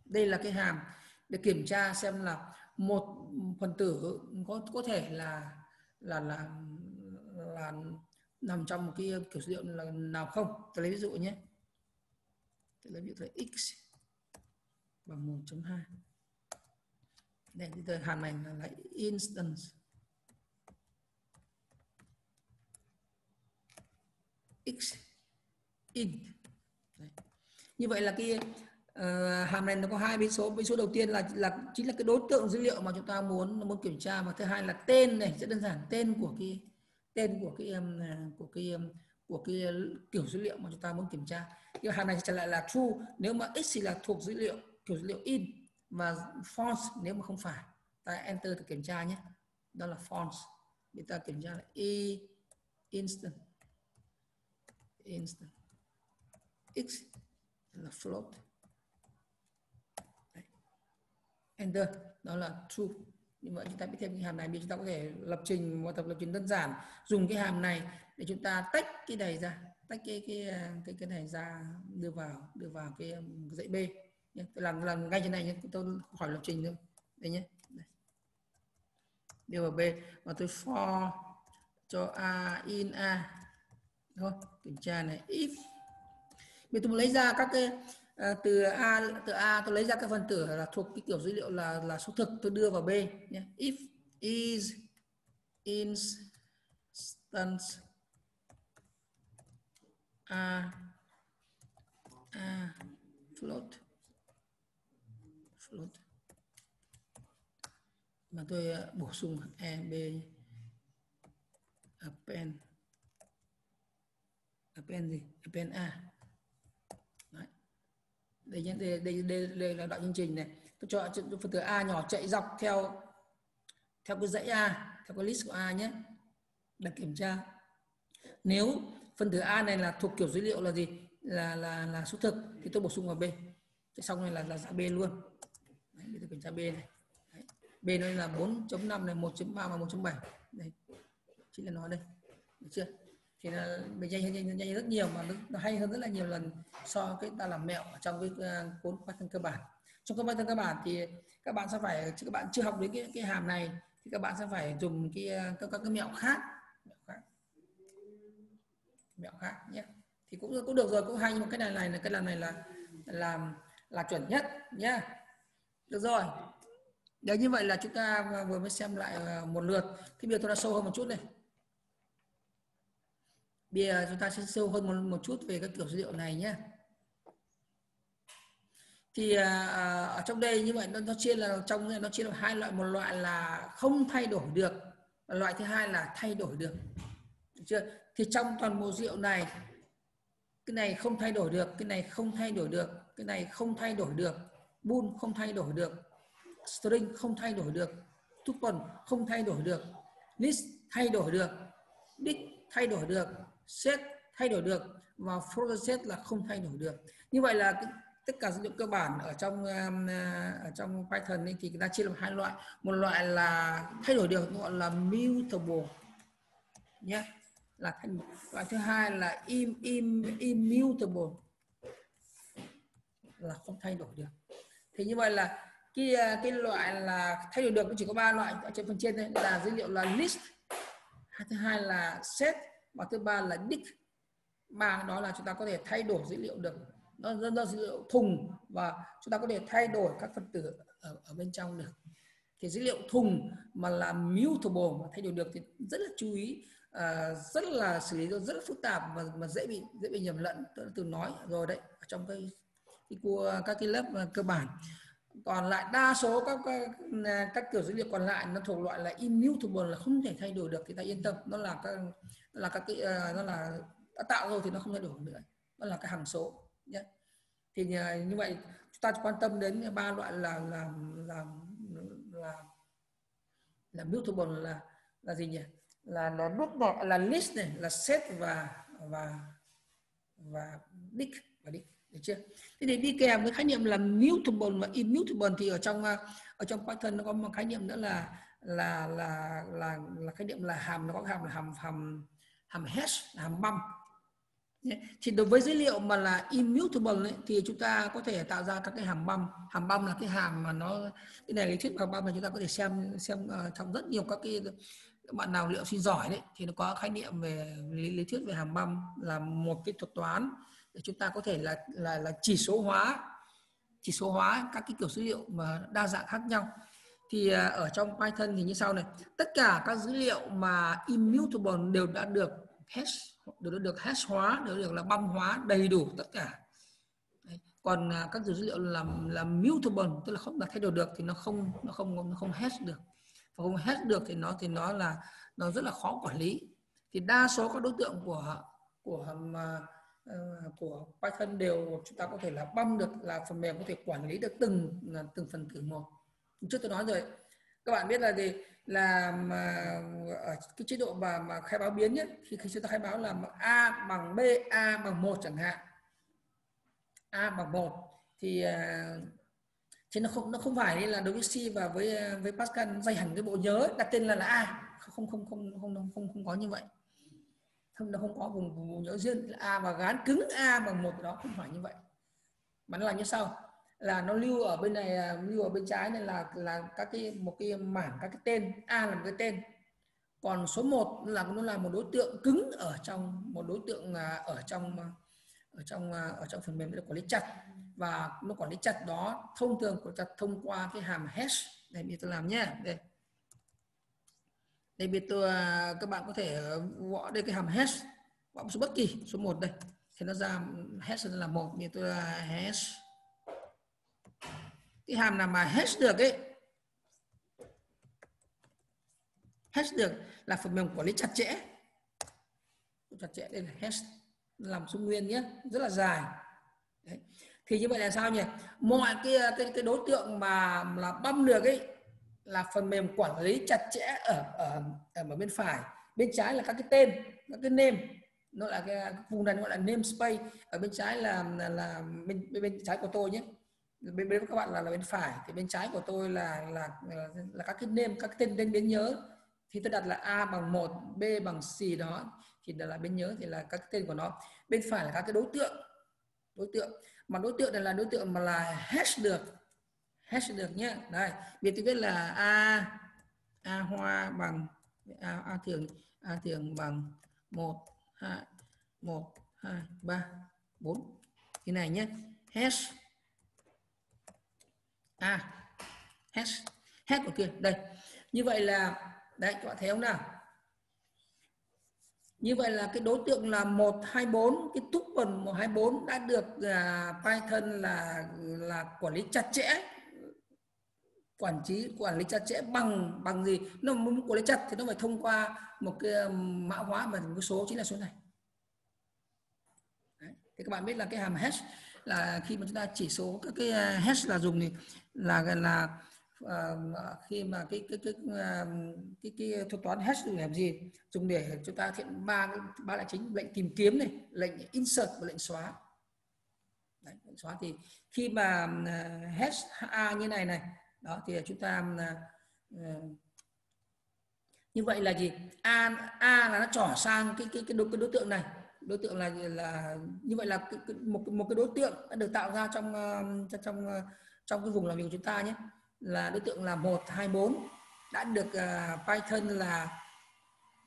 Đây là cái hàm để kiểm tra xem là một phần tử có có thể là là là là nằm trong một cái kiểu dữ liệu là nào không? Tôi lấy ví dụ nhé. Tôi lấy ví dụ là x bằng 1.2 đây thì tôi hàm này là, là instance. X int. Đấy. như vậy là cái uh, hàm này nó có hai biến số. Biến số đầu tiên là là chính là cái đối tượng dữ liệu mà chúng ta muốn muốn kiểm tra. Và thứ hai là tên này rất đơn giản tên của cái tên của cái um, à, của cái um, của cái uh, kiểu dữ liệu mà chúng ta muốn kiểm tra. Nhưng hàm này trả lại là true. Nếu mà x thì là thuộc dữ liệu kiểu dữ liệu in. Và false nếu mà không phải. Ta enter để kiểm tra nhé. Đó là false. Chúng ta kiểm tra là e instant. Instant. X là float. Enter. Đó là true. Như vậy chúng ta biết thêm cái hàm này thì chúng ta có thể lập trình một tập lập trình đơn giản, dùng cái hàm này để chúng ta tách cái này ra, tách cái cái à, cái cái này ra, đưa vào đưa vào um, cái dãy b nhé. tôi làm làm ngay trên này nhé, tôi khỏi lập trình thôi. Đây nhé. Đây. đưa vào b. Và tôi for cho a in a. Thôi kiểm tra này. If. Bây tôi lấy ra các cái à, từ a từ a tôi lấy ra các phần tử là thuộc cái kiểu dữ liệu là là số thực tôi đưa vào b nhé. If is instance a a float float. Mà tôi à, bổ sung e b append. Append gì? Append a đây nhé đây, đây, đây, đây là đoạn chương trình này. Tôi cho phần tử a nhỏ chạy dọc theo theo cái dãy a theo cái list của a nhé. Đặt kiểm tra. Nếu phần tử a này là thuộc kiểu dữ liệu là gì? Là là là số thực thì tôi bổ sung vào b. Cái xong này là là dạng b luôn. Đấy, bây giờ kiểm tra b này. Đấy. b nó là 4.5 này 1.3 và 1.7 đây. Chính là nó đây. Được chưa? Thì là mình nhanh nhanh nhanh rất nhiều mà nó hay hơn rất là nhiều lần so với ta làm mẹo ở trong cái à, cuốn Python cơ bản. Trong cuốn Python cơ bản thì các bạn sẽ phải các bạn chưa học đến cái cái hàm này thì các bạn sẽ phải dùng cái à, các, các cái mẹo khác. Mẹo khác. Mẹo khác nhé. Thì cũng cũng được rồi cũng hay nhưng mà cái này này là cái làm này là làm là chuẩn nhất nhé được rồi. Đấy như vậy là chúng ta vừa mới xem lại à, một lượt. Thì bây giờ tôi đã sâu hơn một chút này. Bây giờ chúng ta sẽ sâu hơn một, một chút về các kiểu dữ liệu này nhé. Thì à, ở trong đây như vậy nó, nó chia là trong nó chia là hai loại một loại là không thay đổi được và loại thứ hai là thay đổi được. Được chưa? Thì trong toàn bộ dữ liệu này cái này không thay đổi được, cái này không thay đổi được, cái này không thay đổi được, bool không thay đổi được, string không thay đổi được, tuple không thay đổi được, list thay đổi được, dict thay đổi được, set thay đổi được và frozen set là không thay đổi được. Như vậy là tất cả dữ liệu cơ bản ở trong um, à, ở trong Python ấy, thì người ta chia làm hai loại. Một loại là thay đổi được gọi là mutable nhé. Là thay đổi loại thứ hai là im, im, immutable là không thay đổi được. Thì như vậy là cái à, cái loại là thay đổi được cũng chỉ có ba loại ở trên phần trên đây là dữ liệu là list thứ hai là set và thứ ba là dict ba đó là chúng ta có thể thay đổi dữ liệu được. Nó là dữ liệu thùng và chúng ta có thể thay đổi các phần tử ở, ở bên trong được. Thì dữ liệu thùng mà là mutable mà thay đổi được thì rất là chú ý. À, rất là xử lý rất là phức tạp và mà dễ bị dễ bị nhầm lẫn. Từ nói rồi đấy trong cái cái của các cái lớp à, cơ bản còn lại đa số các, các à, các kiểu dữ liệu còn lại nó thuộc loại là immutable là không thể thay đổi được thì ta yên tâm. Nó là các nó là các cái à, nó là đã tạo rồi thì nó không thay đổi nữa. Nó là cái hằng số nhé thì à, như vậy chúng ta quan tâm đến ba loại là là là là là mutable là là gì nhỉ? Là là nút là list này là set và và và dict và dict được chưa? Thế thì đi kèm với khái niệm là mutable và immutable thì ở trong ờ, ở trong Python nó có một khái niệm nữa là là là là là khái niệm là hàm nó có hàm là hàm hàm hàm hash là hàm băm. Thì đối với dữ liệu mà là immutable ấy, thì chúng ta có thể tạo ra các cái hàm băm. Hàm băm là cái hàm mà nó cái này lý thuyết hàm băm mà chúng ta có thể xem xem uh, trong rất nhiều các cái bạn nào liệu sinh giỏi đấy thì nó có khái niệm về lý, lý thuyết về hàm băm là một cái thuật toán để chúng ta có thể là là là chỉ số hóa chỉ số hóa các cái kiểu dữ liệu mà đa dạng khác nhau. Thì à, ở trong Python thì như sau này tất cả các dữ liệu mà immutable đều đã được hash đều đã được hash hóa đều được là băm hóa đầy đủ tất cả. Đấy. còn à, các dữ liệu làm làm mutable tức là không là thay đổi được thì nó không nó không nó không hash được. Và không hash được thì nó thì nó là nó rất là khó quản lý. Thì đa số các đối tượng của của hàm uh, Ờ, của Python đều chúng ta có thể là băm được là phần mềm có thể quản lý được từng ờ, từng phần tử một. Trước tôi nói rồi các bạn biết là gì? Là mà ở cái chế độ mà mà khai báo biến nhất khi khi chúng ta khai báo là a bằng b a bằng một chẳng hạn. A bằng một thì ờ, thì nó không nó không phải là đối với C và với với Pascal dày hẳn cái bộ nhớ đặt tên là là a. Không không không không không không, không có như vậy không nó không có vùng, vùng nhớ riêng. Là a và gán cứng a bằng một đó không phải như vậy. Mà nó là như sau. Là nó lưu ở bên này à, lưu ở bên trái này là là các cái một cái mảng các cái tên. A là một cái tên. Còn số 1 là nó là một đối tượng cứng ở trong một đối tượng à, ở trong à, ở trong ở trong phần mềm được quản lý chặt. Và nó quản lý chặt đó thông thường của chặt thông qua cái hàm hash. Này bây tôi làm nhé đây đây bây tôi à, các bạn có thể ờ, gõ đây cái hàm hash, gõ số bất kỳ, số 1 đây, thì nó ra hash là một bây tôi là hash. Cái hàm nào mà hash được ấy, hash được là phần mềm quản lý chặt chẽ. Chặt chẽ đây là hash, làm số nguyên nhé, rất là dài. Đấy. thì như vậy là sao nhỉ? Mọi cái à, cái cái đối tượng mà là băm được ấy là phần mềm quản lý chặt chẽ ở ở ở bên phải. Bên trái là các cái tên các cái name. Nó là cái vùng này gọi là namespace ở bên trái là là, là bên, bên bên trái của tôi nhé. Bên bên các bạn là là bên phải. Thì bên trái của tôi là là là, là các cái name các cái tên tên biến nhớ. Thì tôi đặt là a bằng 1, b bằng c đó. Thì là bên nhớ thì là các tên của nó. Bên phải là các cái đối tượng. Đối tượng. Mà đối tượng này là đối tượng mà là hash được hash được nhé đây biệt tôi viết là a a hoa bằng a, a thường a thường bằng một hai một hai ba bốn. Cái này nhé hash. A hash. Hết của kia đây. Như vậy là đấy các bạn thấy không nào? Như vậy là cái đối tượng là 124 cái tuple 124 đã được uh, Python là là quản lý chặt chẽ quản trí quản lý chặt chẽ bằng bằng gì? Nó muốn quản lý chặt thì nó phải thông qua một cái mã hóa mà một số chính là số này. Đấy. thì các bạn biết là cái hàm hash là khi mà chúng ta chỉ số các cái à, hash là dùng thì là là uh, khi mà cái cái cái cái, cái, cái thuật toán hash dùng để làm gì? Dùng để chúng ta thiện ba ba lệnh chính lệnh tìm kiếm này lệnh insert và lệnh xóa. Đấy, lệnh xóa thì khi mà hash a như này này đó thì chúng ta uh, như vậy là gì? A a là nó trỏ sang cái cái cái đối, cái đối tượng này. Đối tượng là là như vậy là một một cái đối tượng đã được tạo ra trong ờ, trong trong ờ, trong cái vùng làm việc của chúng ta nhé. Là đối tượng là 124 đã được à, uh, Python là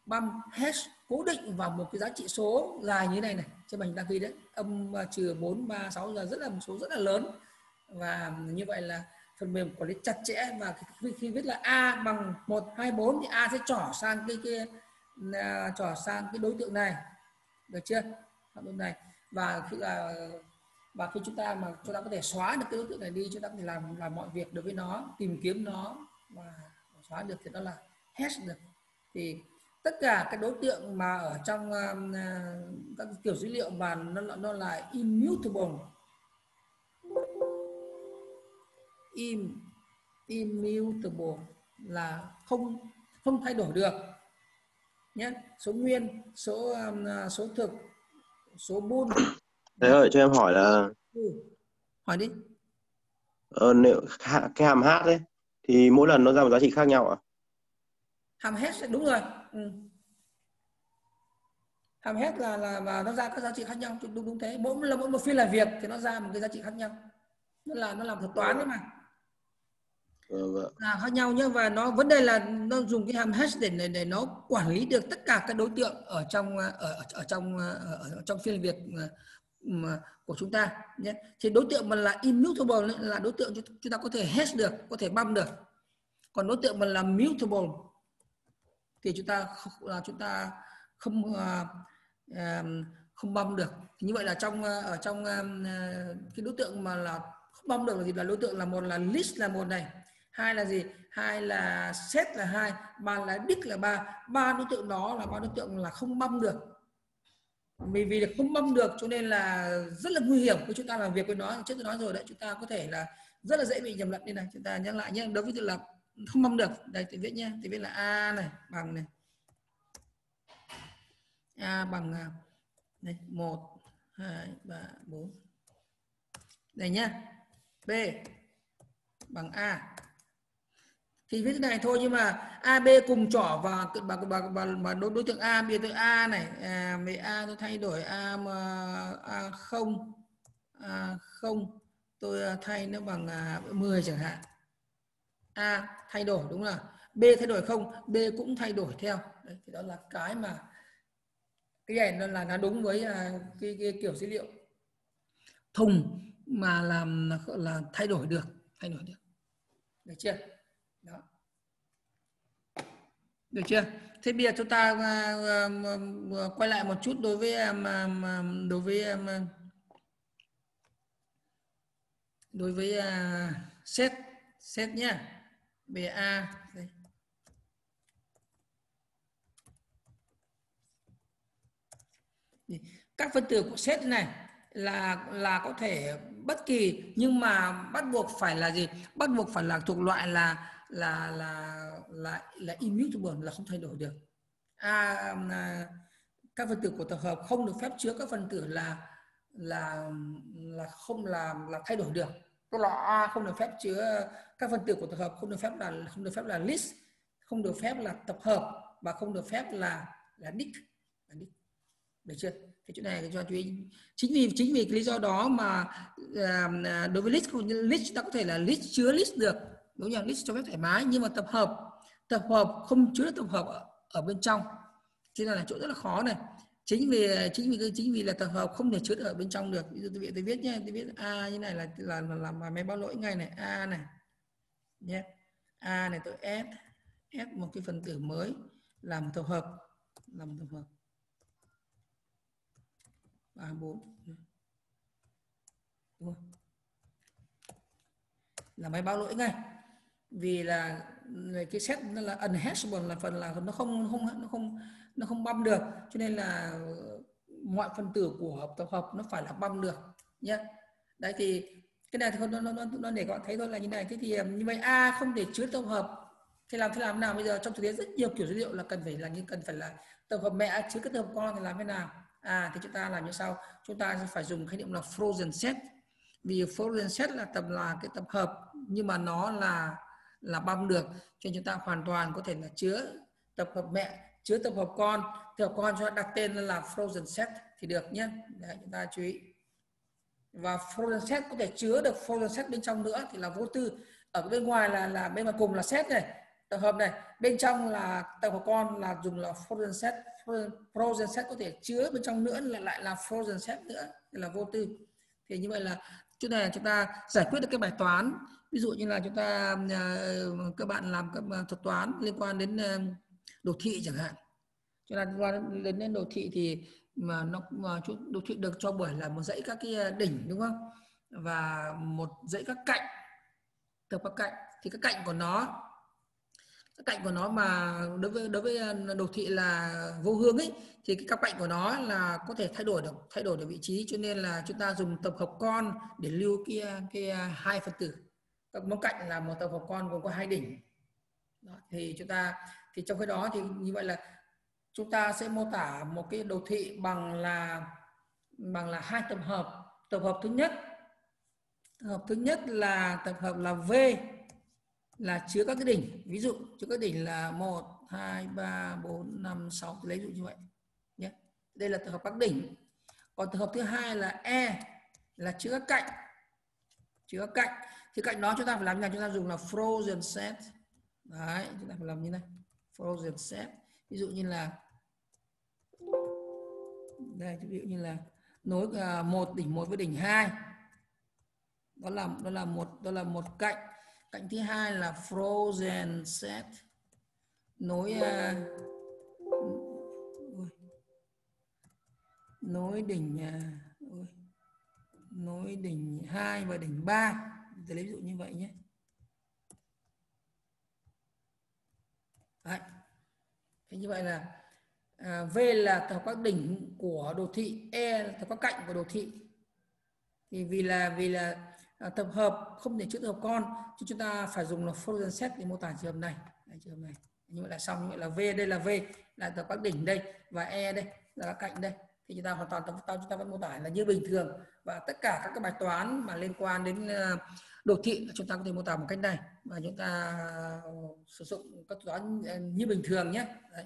băm hash cố định vào một cái giá trị số dài như này này. Trên màn đăng ký đấy. Âm uh, trừ 4 3 6 là rất là một số rất là lớn. Và như vậy là phần mềm quản lý chặt chẽ và khi, khi viết là a bằng 124 thì a sẽ trỏ sang cái kia à, trỏ sang cái đối tượng này. Được chưa? Đối tượng này. Và khi là và khi chúng ta mà chúng ta có thể xóa được cái đối tượng này đi chúng ta có thể làm làm mọi việc đối với nó tìm kiếm nó và xóa được thì đó là hash được. Thì tất cả các đối tượng mà ở trong uh, các kiểu dữ liệu mà nó nó là immutable im immutable là không không thay đổi được nhé số nguyên số um, số thực số bool Thầy ơi cho em hỏi là ừ. hỏi đi ờ, nếu cái hàm hát đấy thì mỗi lần nó ra một giá trị khác nhau à? hàm hết đúng rồi ừ. hàm hết là là và nó ra các giá trị khác nhau đúng đúng thế mỗi là mỗi một phiên làm việc thì nó ra một cái giá trị khác nhau nó là nó làm thuật toán đấy mà Vâng, vâng. là khác nhau nhé và nó vấn đề là nó dùng cái hàm hash để để, để nó quản lý được tất cả các đối tượng ở trong à, ở ở trong à, ở, ở trong phiên việc việc à, của chúng ta nhé. Thì đối tượng mà là immutable là đối tượng chúng ta có thể hash được có thể băm được. Còn đối tượng mà là mutable thì chúng ta là chúng ta không uh, không băm được. Như vậy là trong ở trong uh, cái đối tượng mà là không băm được là gì? Là đối tượng là một là list là một này hai là gì? Hai là set là hai, ba là đích là ba. Ba đối tượng đó là ba đối tượng là không băm được. Vì vì không băm được cho nên là rất là nguy hiểm. Khi chúng ta làm việc với nó, trước tôi nói rồi đấy, chúng ta có thể là rất là dễ bị nhầm lẫn đây này. Chúng ta nhắc lại nhé, đối với là không băm được. Đây thì viết nhé thì viết là a này, bằng này. A bằng này một, hai, ba, bốn. Đây nhá. B bằng a thì viết này thôi nhưng mà AB cùng trỏ và và và, và, và đối, đối tượng A bây giờ A này. À, về A tôi thay đổi A mà A không. A không tôi à, thay nó bằng à, 10 chẳng hạn. A thay đổi đúng là B thay đổi không B cũng thay đổi theo. Đấy, thì đó là cái mà cái này nó là nó đúng với à, cái, cái kiểu dữ liệu thùng mà làm là thay đổi được thay đổi được. Được chưa đó được chưa? Thế bây giờ chúng ta uh, uh, quay lại một chút đối với um, đối với um, đối với uh, set set nhé, ba đây. các phân tử của set này là là có thể bất kỳ nhưng mà bắt buộc phải là gì? Bắt buộc phải là thuộc loại là là là là là immutable là không thay đổi được. A à, các phân tử của tập hợp không được phép chứa các phân tử là là là không làm là thay đổi được. Tức là a không được phép chứa các phân tử của tập hợp không được phép là không được phép là list không được phép là tập hợp và không được phép là là dict là dict được chưa? Thì chỗ này cho chú ý. Chính vì chính vì cái lý do đó mà à, à đối với list list chúng ta có thể là list chứa list được đúng như list cho phép thoải mái nhưng mà tập hợp tập hợp không chứa tập hợp ở, ở bên trong. Thế là chỗ rất là khó này. Chính vì chính vì chính vì là tập hợp không thể chứa được ở bên trong được. Ví dụ tôi, tôi viết nhé tôi viết a như này là là là làm máy báo lỗi ngay này a này. Nhé. A này tôi s s một cái phần tử mới làm tập hợp làm tập hợp. Ba bốn. Là máy báo lỗi ngay vì là cái set nó là unhashable là phần là nó không không nó không nó không băm được. Cho nên là mọi phần tử của hợp tập hợp nó phải là băm được nhé đấy thì cái này thì nó, nó, nó, nó để các bạn thấy thôi là như này. Thế thì um, như vậy a không thể chứa tập hợp. Thì làm thế làm nào bây giờ? Trong thực tế rất nhiều kiểu dữ liệu là cần phải là như cần phải là tập hợp mẹ chứa cái tập hợp con thì làm thế nào? À thì chúng ta làm như sau. Chúng ta sẽ phải dùng khái niệm là frozen set. Vì frozen set là tập là cái tập hợp nhưng mà nó là là băm được. Cho nên chúng ta hoàn toàn có thể là chứa tập hợp mẹ, chứa tập hợp con. Tập hợp con cho đặt tên là frozen set thì được nhé. Để chúng ta chú ý. Và frozen set có thể chứa được frozen set bên trong nữa thì là vô tư. Ở bên ngoài là là bên ngoài cùng là set này, tập hợp này. Bên trong là tập hợp con là dùng là frozen set frozen set có thể chứa bên trong nữa là lại là frozen set nữa thì là vô tư. Thì như vậy là chỗ này chúng ta giải quyết được cái bài toán. Ví dụ như là chúng ta à, các bạn làm các à, thuật toán liên quan đến à, đồ thị chẳng hạn. Cho ta liên quan đến, đến đồ thị thì mà nó mà đồ thị được cho bởi là một dãy các cái đỉnh đúng không? Và một dãy các cạnh tập các cạnh. Thì các cạnh của nó các cạnh của nó mà đối với đối với ờ, đồ thị là vô hướng ấy thì cái các cạnh của nó là có thể thay đổi được thay đổi được vị trí cho nên là chúng ta dùng tập hợp con để lưu kia kia ờ, ờ, hai phần tử. Các móng cạnh là một tập hợp con gồm có hai đỉnh. Đó, thì chúng ta thì trong cái đó thì như vậy là chúng ta sẽ mô tả một cái đồ thị bằng là bằng là hai tập hợp. Tập hợp thứ nhất tập hợp thứ nhất là tập hợp là v là chứa các cái đỉnh. Ví dụ, chứa các đỉnh là 1 2 3 4 5 6 lấy dụ như vậy nhé. Đây là tập hợp các đỉnh. Còn tập hợp thứ hai là e là chứa các cạnh. Chứa các cạnh. Thì cạnh đó chúng ta phải làm như này. Chúng ta dùng là frozen set. Đấy, chúng ta phải làm như này. Frozen set. Ví dụ như là, đây, ví dụ như là nối à, một đỉnh một với đỉnh hai. Đó là đó là một, đó là một cạnh cạnh thứ hai là frozen set. Nối uh, nối đỉnh uh, nối đỉnh 2 và đỉnh 3 tôi lấy ví dụ như vậy nhé. Đấy. Thế như vậy là à, V là tập các đỉnh của đồ thị, E là tập các cạnh của đồ thị. Thì vì là vì là à, tập hợp không thể chữ tập hợp con, chứ chúng ta phải dùng là frozen set để mô tả trường hợp này. đây, trường hợp này. Như vậy là xong, như vậy là V đây là V là tập các đỉnh đây và E đây là các cạnh đây. Thì chúng ta hoàn toàn tập chúng ta vẫn mô tả là như bình thường và tất cả các cái bài toán mà liên quan đến ờ, đồ thị chúng ta có thể mô tả một cách này và chúng ta sử dụng các toán ờ, như bình thường nhé Đấy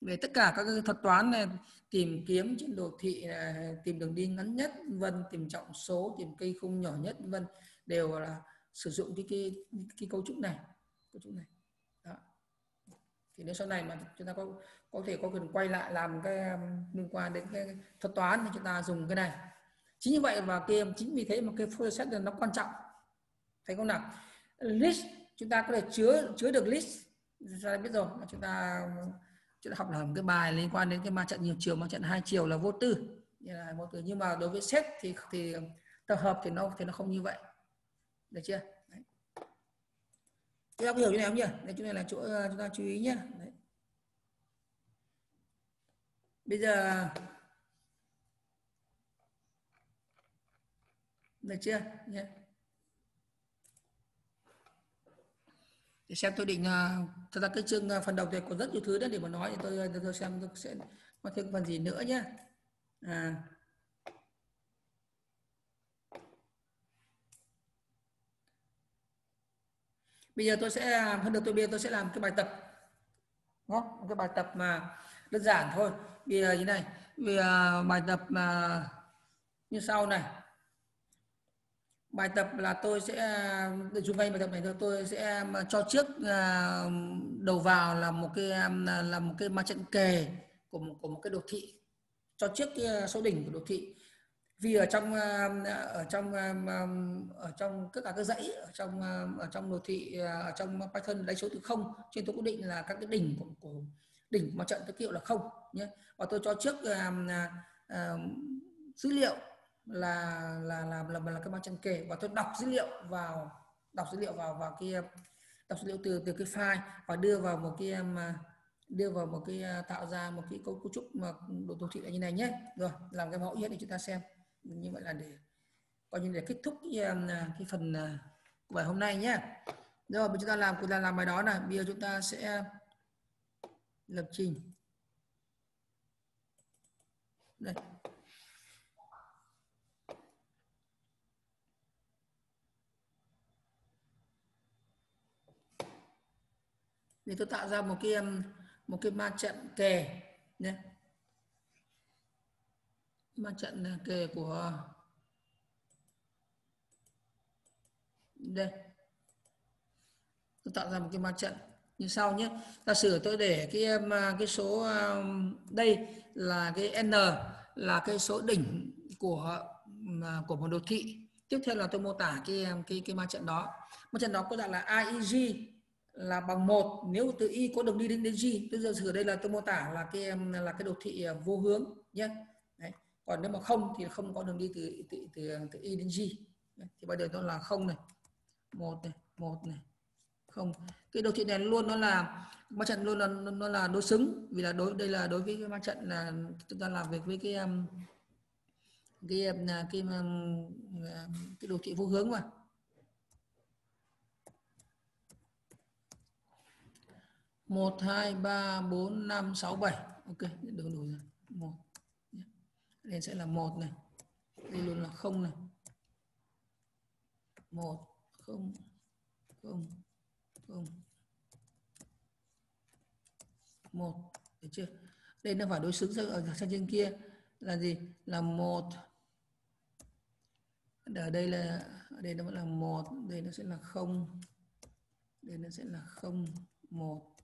về tất cả các thuật toán này, tìm kiếm trên đồ thị à, tìm đường đi ngắn nhất, vân tìm trọng số, tìm cây khung nhỏ nhất, vân đều là sử dụng cái cái cái cấu trúc này, cấu trúc này. Đó. thì nếu sau này mà chúng ta có có thể có cần quay lại làm cái um, liên quan đến cái thuật toán thì chúng ta dùng cái này. Chính như vậy và kia, chính vì thế mà cái process nó quan trọng. Thấy không nào? List, chúng ta có thể chứa chứa được list. Chúng ta biết rồi chúng ta chúng ta học là một cái bài liên quan đến cái ma trận nhiều chiều ma trận hai chiều là vô tư. Như là vô tư nhưng mà đối với xét thì thì tập hợp thì nó thì nó không như vậy. Được chưa? Đấy. chúng ta có hiểu như này không nhỉ? Đấy, chỗ này là chỗ ờ, chúng ta chú ý nhé Đấy. bây giờ được chưa? Nhé yeah để xem tôi định à, thật ra cái chương à, phần đầu thì có rất nhiều thứ đấy để mà nói thì tôi à, tôi, xem tôi sẽ có thêm phần gì nữa nhé à. bây giờ tôi sẽ hơn đầu tôi bây giờ tôi sẽ làm cái bài tập đó cái bài tập mà đơn giản thôi. Bây giờ như này bây giờ bài tập mà như sau này bài tập là tôi sẽ à, dùng ngay bài tập này thôi tôi sẽ à, cho trước à, đầu vào là một cái là một cái ma trận kề của một, của một cái đồ thị. Cho trước cái số đỉnh của đồ thị. Vì ở trong ở trong ở trong tất cả các dãy ở trong ở trong đồ thị ở trong Python lấy số từ không trên tôi quyết định là các cái đỉnh của, của đỉnh mặt trận tôi kiểu là không nhé. Và tôi cho trước uh, uh, dữ liệu là là là là, là, là cái mặt trận kể và tôi đọc dữ liệu vào đọc dữ liệu vào vào kia đọc dữ liệu từ từ cái file và đưa vào một cái mà đưa vào một cái uh, tạo ra một cái cấu, cấu trúc mà đồ đồ thị là như này nhé. Rồi làm cái mẫu nhất để chúng ta xem. Như vậy là để coi như để kết thúc cái, um, cái phần uh, của bài hôm nay nhé. Rồi bây chúng ta làm chúng ta làm bài đó này. Bây giờ chúng ta sẽ lập trình. Đây. Thì tôi tạo ra một cái um, một cái ma trận kề nhé. Ma trận uh, kề của, đây. Tôi tạo ra một cái ma trận như sau nhé. Ta sử tôi để cái um, cái số um, đây là cái n, là cái số đỉnh của của một đồ thị. Tiếp theo là tôi mô tả cái cái cái ma trận đó. Ma trận đó có dạng là IEG là bằng một. Nếu từ y có đường đi đến đến g tôi giờ sử đây là tôi mô tả là cái là cái đồ thị à, vô hướng nhé Đấy. còn nếu mà không thì không có đường đi từ từ từ, từ y đến g. Đấy. thì bây giờ nó là không này. Một này một này không. Cái đồ thị này luôn nó là ma trận luôn là nó là đối xứng. Vì là đối đây là đối với cái ma trận là chúng ta làm việc với cái um, cái cái cái, cái, cái đồ thị vô hướng mà. Một, hai, ba, bốn, năm, sáu, bảy. Ok được đủ rồi. Một. Đây sẽ là một này. Đây luôn là không này. Một, không không không. Một. Được chưa? Đây nó phải đối xứng ở sang trên kia. Là gì? Là một. Ở đây là, ở đây nó vẫn là một. Đây nó sẽ là không. Đây nó sẽ là không, một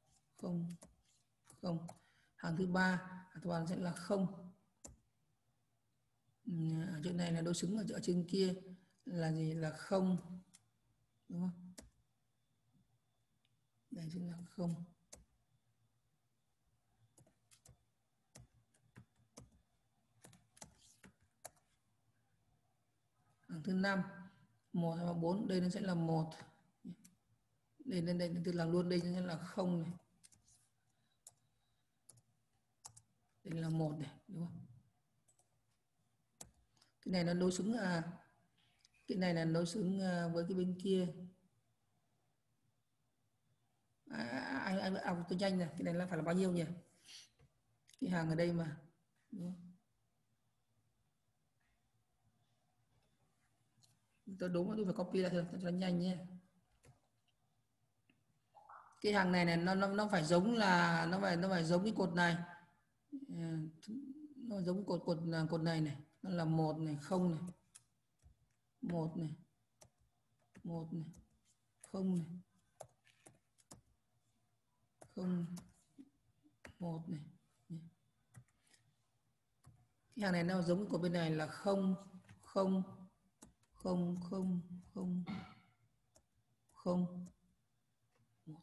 không không. Hàng thứ ba, hàng thứ sẽ là không. Ở chỗ này là đối xứng ở chỗ trên kia là gì? Là không. Đúng không? Đây chính là không. Hàng thứ năm, một, hai, ba, bốn. Đây nó sẽ là một. Đây đây đây từ làm luôn, đây sẽ là không này. Đây là một này đúng không? Cái này nó đối xứng à cái này là đối xứng à, với cái bên kia. À, anh anh à, tôi nhanh này cái này là phải là bao nhiêu nhỉ? Cái hàng ở đây mà đúng không? tôi đúng tôi phải copy lại thôi cho nó nhanh nhé. Cái hàng này này nó nó nó phải giống là nó phải nó phải giống cái cột này. Ờ, nó giống cột cột là cột này này, nó là một này, không này, một này một này, không này, không một này cái hàng này nó giống của bên này là không không không không không không, một.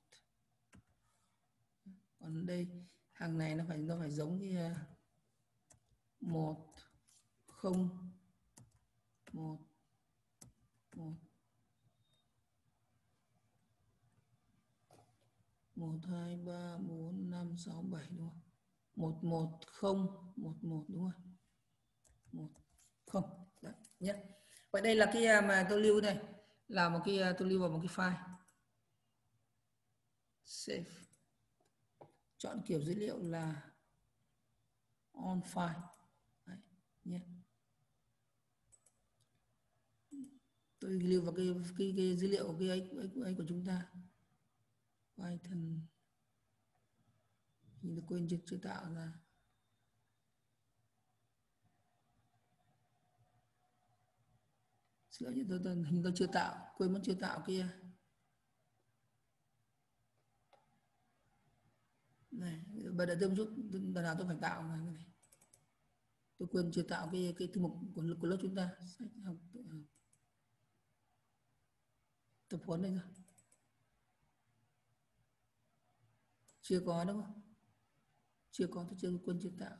Còn đây hàng này nó phải nó phải giống như à, một không, một một một, hai, ba, bốn, năm, sáu, bảy, đúng không? Một một, không, một một, đúng không? Một, không, đấy nhé vậy đây là cái à, mà tôi lưu đây, là một cái à, tôi lưu vào một cái file. Save chọn kiểu dữ liệu là on file. Đấy, nhé. Tôi lưu vào cái cái, cái dữ liệu cái ấy, ấy, ấy của chúng ta. Python. Nhìn tôi quên chưa, chưa tạo ra. Xin lỗi tôi, tôi hình tôi chưa tạo quên mất chưa tạo kia. Này bài giờ tôi chút đợt nào tôi phải tạo này, này. Tôi quên chưa tạo cái cái thư mục của, của lớp chúng ta. Sách học tự, tập huấn đây rồi. Chưa có đúng không? Chưa có tôi chưa quên chưa tạo.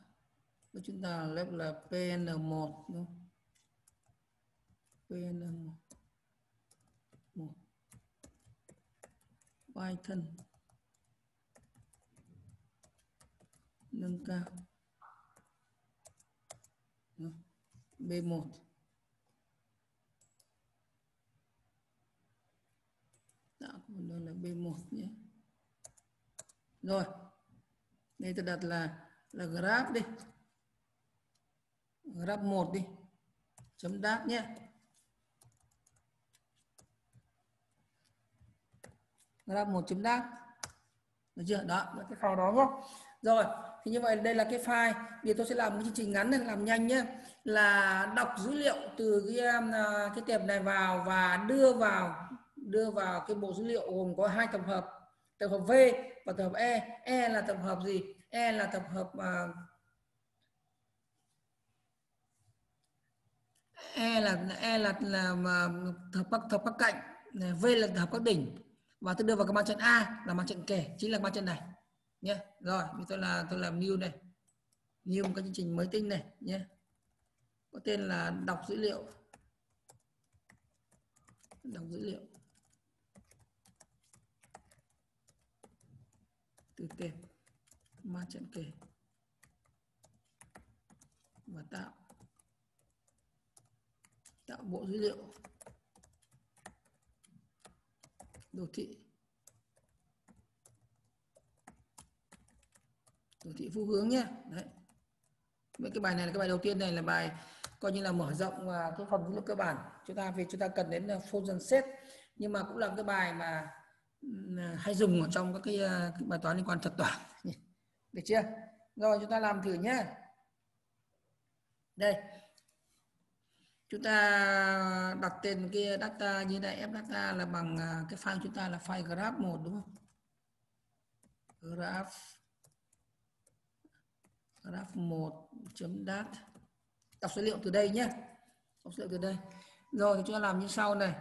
Lớp chúng ta lớp là pn1 đúng không? Pn1 1 Python. Nâng cao. B1 tạo một. Đơn là B1 nhé. Rồi. Đây tôi đặt là là grab đi. Grab 1 đi. Chấm đáp nhé. Grab 1 chấm đáp. Được chưa? Đó. Là cái file đó đúng không rồi thì như vậy đây là cái file. Bây giờ tôi sẽ làm một chương trình ngắn này làm nhanh nhé. Là đọc dữ liệu từ cái um, à, cái tệp này vào và đưa vào đưa vào cái bộ dữ liệu gồm có hai tập hợp. Tập hợp V và tập hợp E. E là tập hợp gì? E là tập hợp uh, E là E là là, tập thập các thập các cạnh V là thập các đỉnh. Và tôi đưa vào cái mặt trận A là mặt trận kẻ chính là mặt trận này nhé rồi tôi là, tôi làm new này new một cái chương trình mới tinh này nhé có tên là đọc dữ liệu. Đọc dữ liệu. Từ tệp ma trận kể và tạo. Tạo bộ dữ liệu. Đồ thị. Đồ thị phú hướng nhé. Đấy. Vậy cái bài này là cái bài đầu tiên này là bài coi như là mở rộng và cái phần dữ liệu cơ bản. Chúng ta vì chúng ta cần đến à, function set. Nhưng mà cũng là cái bài mà à, hay dùng ở trong các cái, à, cái bài toán liên quan thuật toán. Được chưa? Rồi chúng ta làm thử nhé. Đây. Chúng ta đặt tên cái data như này f data là bằng cái file chúng ta là file graph một đúng không? Graph graph 1 chấm dat đọc số liệu từ đây nhé. Đọc số liệu từ đây. Rồi thì chúng ta làm như sau này.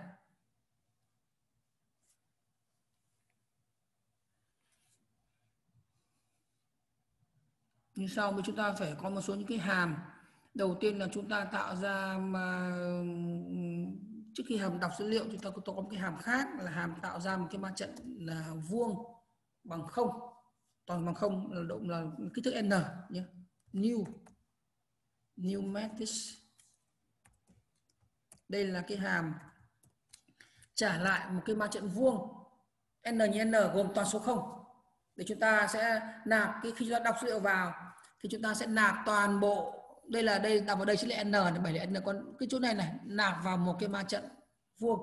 Như sau thì chúng ta phải có một số những cái hàm. Đầu tiên là chúng ta tạo ra mà trước khi hàm đọc dữ liệu, chúng ta có một cái hàm khác, là hàm tạo ra một cái ma trận là vuông bằng không toàn bằng không là động là kích thước n nhé new. New matrix đây là cái hàm trả lại một cái ma trận vuông. N như n gồm toàn số 0 để chúng ta sẽ nạp cái khi chúng ta đọc dữ liệu vào thì chúng ta sẽ nạp toàn bộ. Đây là đây nằm vào đây chính là n này bảy là n. Còn cái chỗ này này nạp vào một cái ma trận vuông.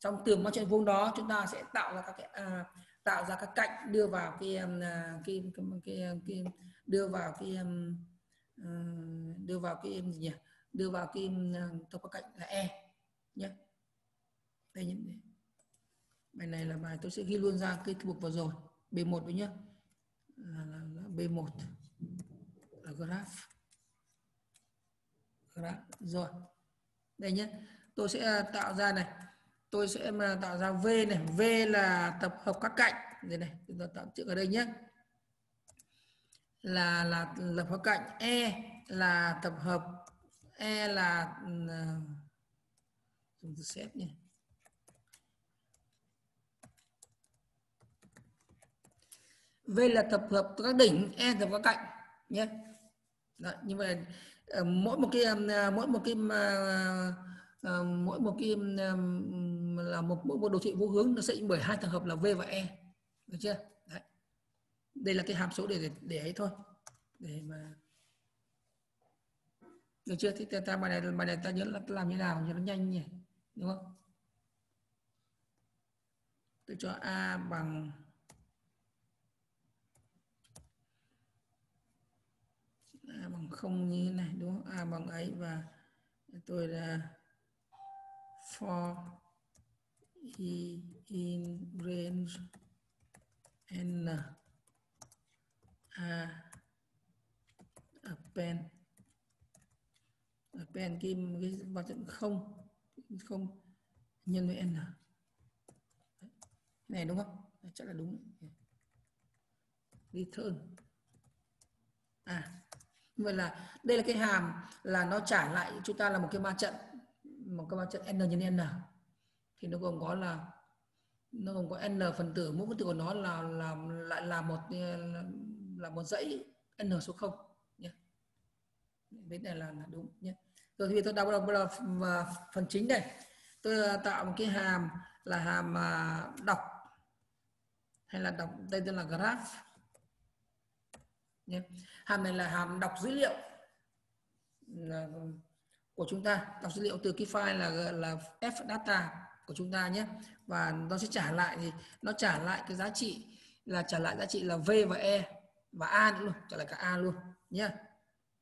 Trong tường ma trận vuông đó chúng ta sẽ tạo ra các cái à, tạo ra các cạnh đưa vào cái um, à, cái cái, cái, cái đưa vào cái um, ờ, đưa vào cái gì nhỉ? Đưa vào cái um, à, tập các cạnh là e nhé đây nhé bài này là bài tôi sẽ ghi luôn ra cái mục vừa rồi b1 đấy nhé là, là, là b1 là graph. Graph rồi. Đây nhé tôi sẽ à, tạo ra này tôi sẽ mà tạo ra v này. V là tập hợp các cạnh. Đây này chúng ta tạo chữ ở đây nhé. Là là tập hợp cạnh. E là tập hợp. E là à, chúng dùng từ xếp nhé. V là tập hợp các đỉnh, E tập các cạnh nhé. Đó, như vậy à, mỗi một cái à, mỗi một cái uh, mỗi một cái um, là một mỗi một đồ thị vô hướng nó sẽ bởi hai trường hợp là V và E. Được chưa? Đấy. Đây là cái hàm số để để, để ấy thôi. Để mà được chưa thì ta bài này bài này ta nhớ là làm như nào cho nó nhanh nhỉ đúng không tôi cho a bằng a bằng không như thế này đúng không a bằng ấy và tôi là for e in, range, n, a append pen. Kim cái vào trận không không nhân với n à. này đúng không? Chắc là đúng. Return. À vậy là đây là cái hàm là nó trả lại, chúng ta là một cái ma trận một cái ma chất n nhân n. Thì nó gồm có là nó gồm có n phần tử mỗi phần tử của nó là là lại là một là, một dãy n số 0 nhé. Cái này là, là đúng nhé. Rồi thì tôi đọc đầu vào phần chính đây. Tôi à, tạo một cái hàm là hàm à, đọc hay là đọc đây tên là graph nhé. Hàm này là hàm đọc dữ liệu. Là của chúng ta đọc dữ liệu từ cái file là là f data của chúng ta nhé. Và nó sẽ trả lại thì nó trả lại cái giá trị là trả lại giá trị là v và e và a nữa luôn trả lại cả a luôn nhé.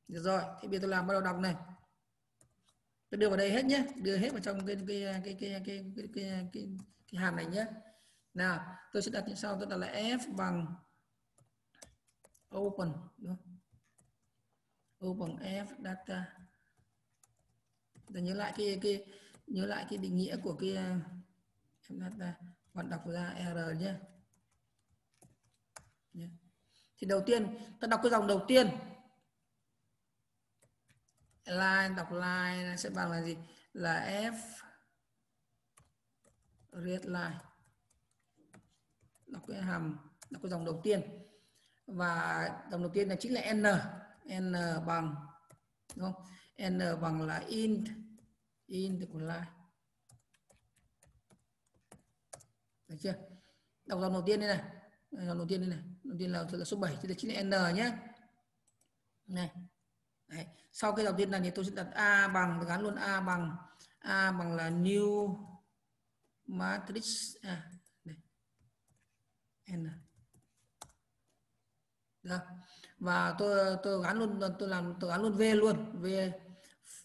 Được rồi thì bây giờ tôi làm bắt đầu đọc này. Tôi đưa vào đây hết nhé đưa hết vào trong cái cái cái cái cái cái cái, cái, cái, hàm này nhé. Nào tôi sẽ đặt như sau tôi đặt là f bằng open đúng không? open f data để nhớ lại cái cái, nhớ lại cái định nghĩa của cái f data bạn đọc ra r nhé. Thì đầu tiên, ta đọc cái dòng đầu tiên. Line, đọc line sẽ bằng là gì? Là f, read line. Đọc cái hàm, đọc cái dòng đầu tiên. Và dòng đầu tiên là chính là n. N bằng, đúng không? N bằng là int int của line được chưa? Đọc dòng đầu tiên đây này. Dòng đầu tiên đây này. Đầu tiên là, là số 7 thì là chính là n nhé này. Đấy. sau cái đầu tiên này thì tôi sẽ đặt a bằng gắn luôn a bằng a bằng là new matrix. À, đây. n. Được. và tôi tôi gắn luôn tôi làm tôi gắn luôn v luôn. V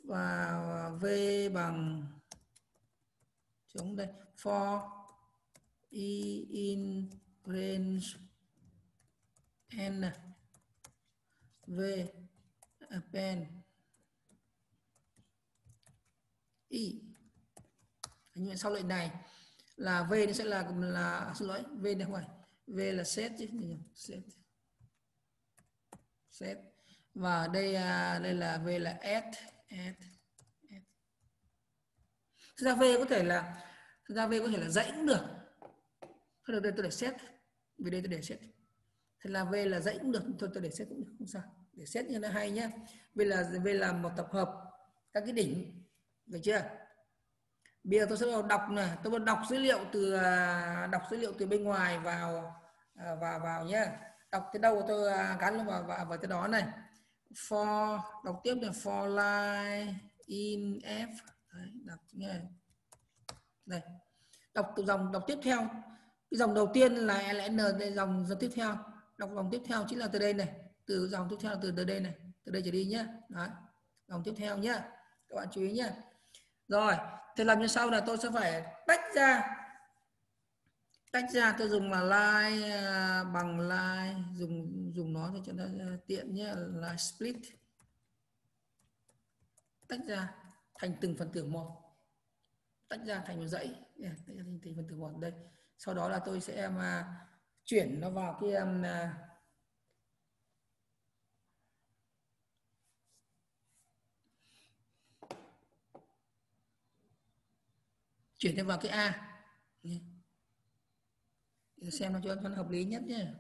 và à, v bằng, chống đây, for e in, range, n, v à, append i. Như vậy sau lệnh này là v nó sẽ là là, xin lỗi, v này không phải, v là set chứ set. Set. Và đây à, đây là v là add add add thực ra v có thể là thực ra v có thể là dãy cũng được. Thôi được đây tôi để set. Vì đây tôi để set. Thế là v là dãy cũng được thôi tôi để set cũng được không sao. Để xét như nó hay nhé v là v là một tập hợp các cái đỉnh. Được chưa? Bây giờ tôi sẽ đọc này tôi bắt đọc dữ liệu từ à, đọc dữ liệu từ bên ngoài vào à, vào vào nhé đọc tới đâu tôi à, gắn vào vào, vào tới đó này for đọc tiếp là for line in f. Đấy, đọc nghe. Đây. Đọc từ dòng đọc tiếp theo. Cái dòng đầu tiên là ln đây dòng dòng tiếp theo. Đọc dòng tiếp theo chính là từ đây này. Từ dòng tiếp theo là từ từ đây này. Từ đây trở đi nhé Đấy. dòng tiếp theo nhé các bạn chú ý nhé rồi thì làm như sau là tôi sẽ phải tách ra tách ra tôi dùng là line ờ, bằng line dùng dùng nó thì cho nó ờ, tiện nhé là split. Tách ra thành từng phần tử một. Tách ra thành một dãy. Yeah, tách ra thành từng phần tử một. Đây. Sau đó là tôi sẽ mà chuyển nó vào cái um, chuyển nó vào cái a để xem nó cho nó hợp lý nhất nhé.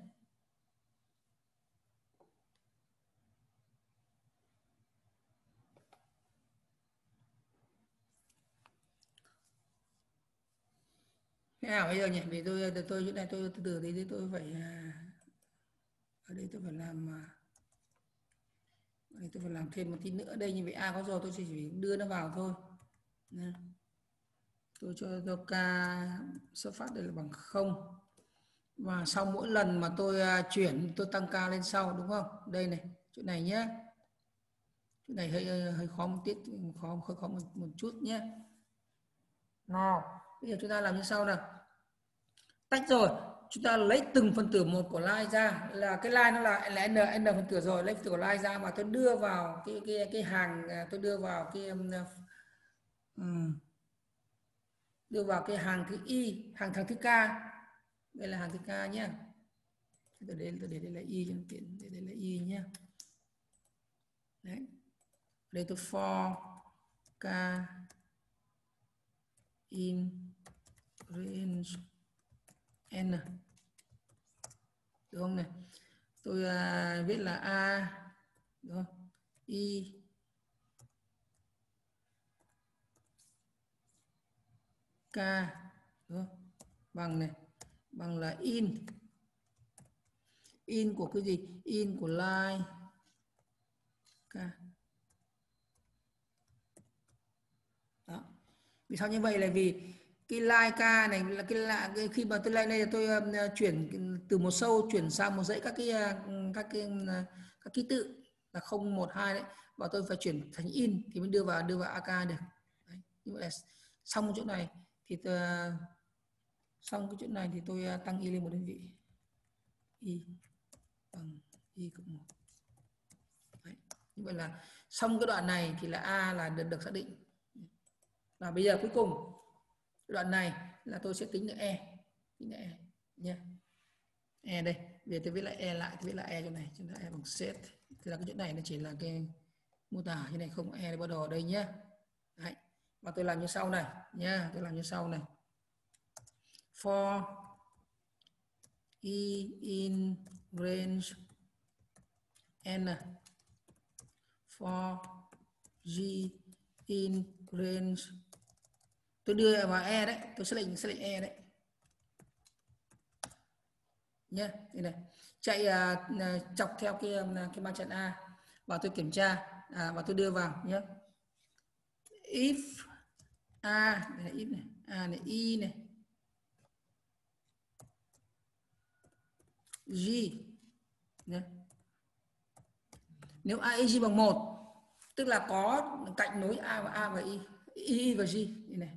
Thế nào bây giờ nhỉ? Vì tôi tôi chỗ này tôi, từ từ đi tôi phải à, ở đây tôi phải làm à, đây tôi phải làm thêm một tí nữa. Đây như vậy a có rồi, tôi chỉ đưa nó vào thôi. Tôi cho cho k xuất phát đây là bằng không và sau mỗi lần mà tôi à, chuyển tôi tăng ca lên sau đúng không? Đây này chỗ này nhé chỗ này hơi hơi khó một tiết khó hơi khó một, một chút nhé nào bây giờ chúng ta làm như sau nào. Tách rồi chúng ta lấy từng phần tử một của line ra. Là cái line nó là là n n phần tử rồi lấy phần tử của line ra mà tôi đưa vào cái cái cái hàng à, tôi đưa vào cái um, đưa vào cái hàng thứ y hàng thằng thứ k đây là hàng thứ k nhé tôi để tôi để đây là y cho tiện để đây là y nhé đấy. Đây tôi for k in range n. Đúng không này? Tôi uh, viết là a đúng không? y k đúng không? bằng này bằng là in. In của cái gì? In của line. K. Đó. Vì sao như vậy? Là vì cái line k này là cái lạ cái khi mà tôi lên đây tôi um, chuyển từ một sâu chuyển sang một dãy các cái um, các cái um, các ký tự là không một hai đấy. Và tôi phải chuyển thành in thì mới đưa vào đưa vào ak được. Đấy. như vậy là xong chỗ này. Thì tôi, xong cái chuyện này thì tôi à, tăng y lên một đơn vị. Y bằng y cộng một. Đấy. như vậy là xong cái đoạn này thì là a là được, được xác định. Và bây giờ cuối cùng đoạn này là tôi sẽ tính được e. Tính được e nhé. E đây về tôi viết lại e lại tôi viết lại e chỗ này chúng ta e bằng set thì là cái chỗ này nó chỉ là cái mô tả như này không e bắt đầu ở đây nhé. Đấy. và tôi làm như sau này nhá tôi làm như sau này for e in range n. For g in range. Tôi đưa vào e đấy tôi xác định xác định e đấy. Nhé đây này. Chạy uh, chọc theo cái um, à, cái ma trận a. Và tôi kiểm tra à, và tôi đưa vào nhé if a này if này. A này y này. G Đây. nếu a e, g bằng một tức là có cạnh nối a và a và y y và g như này.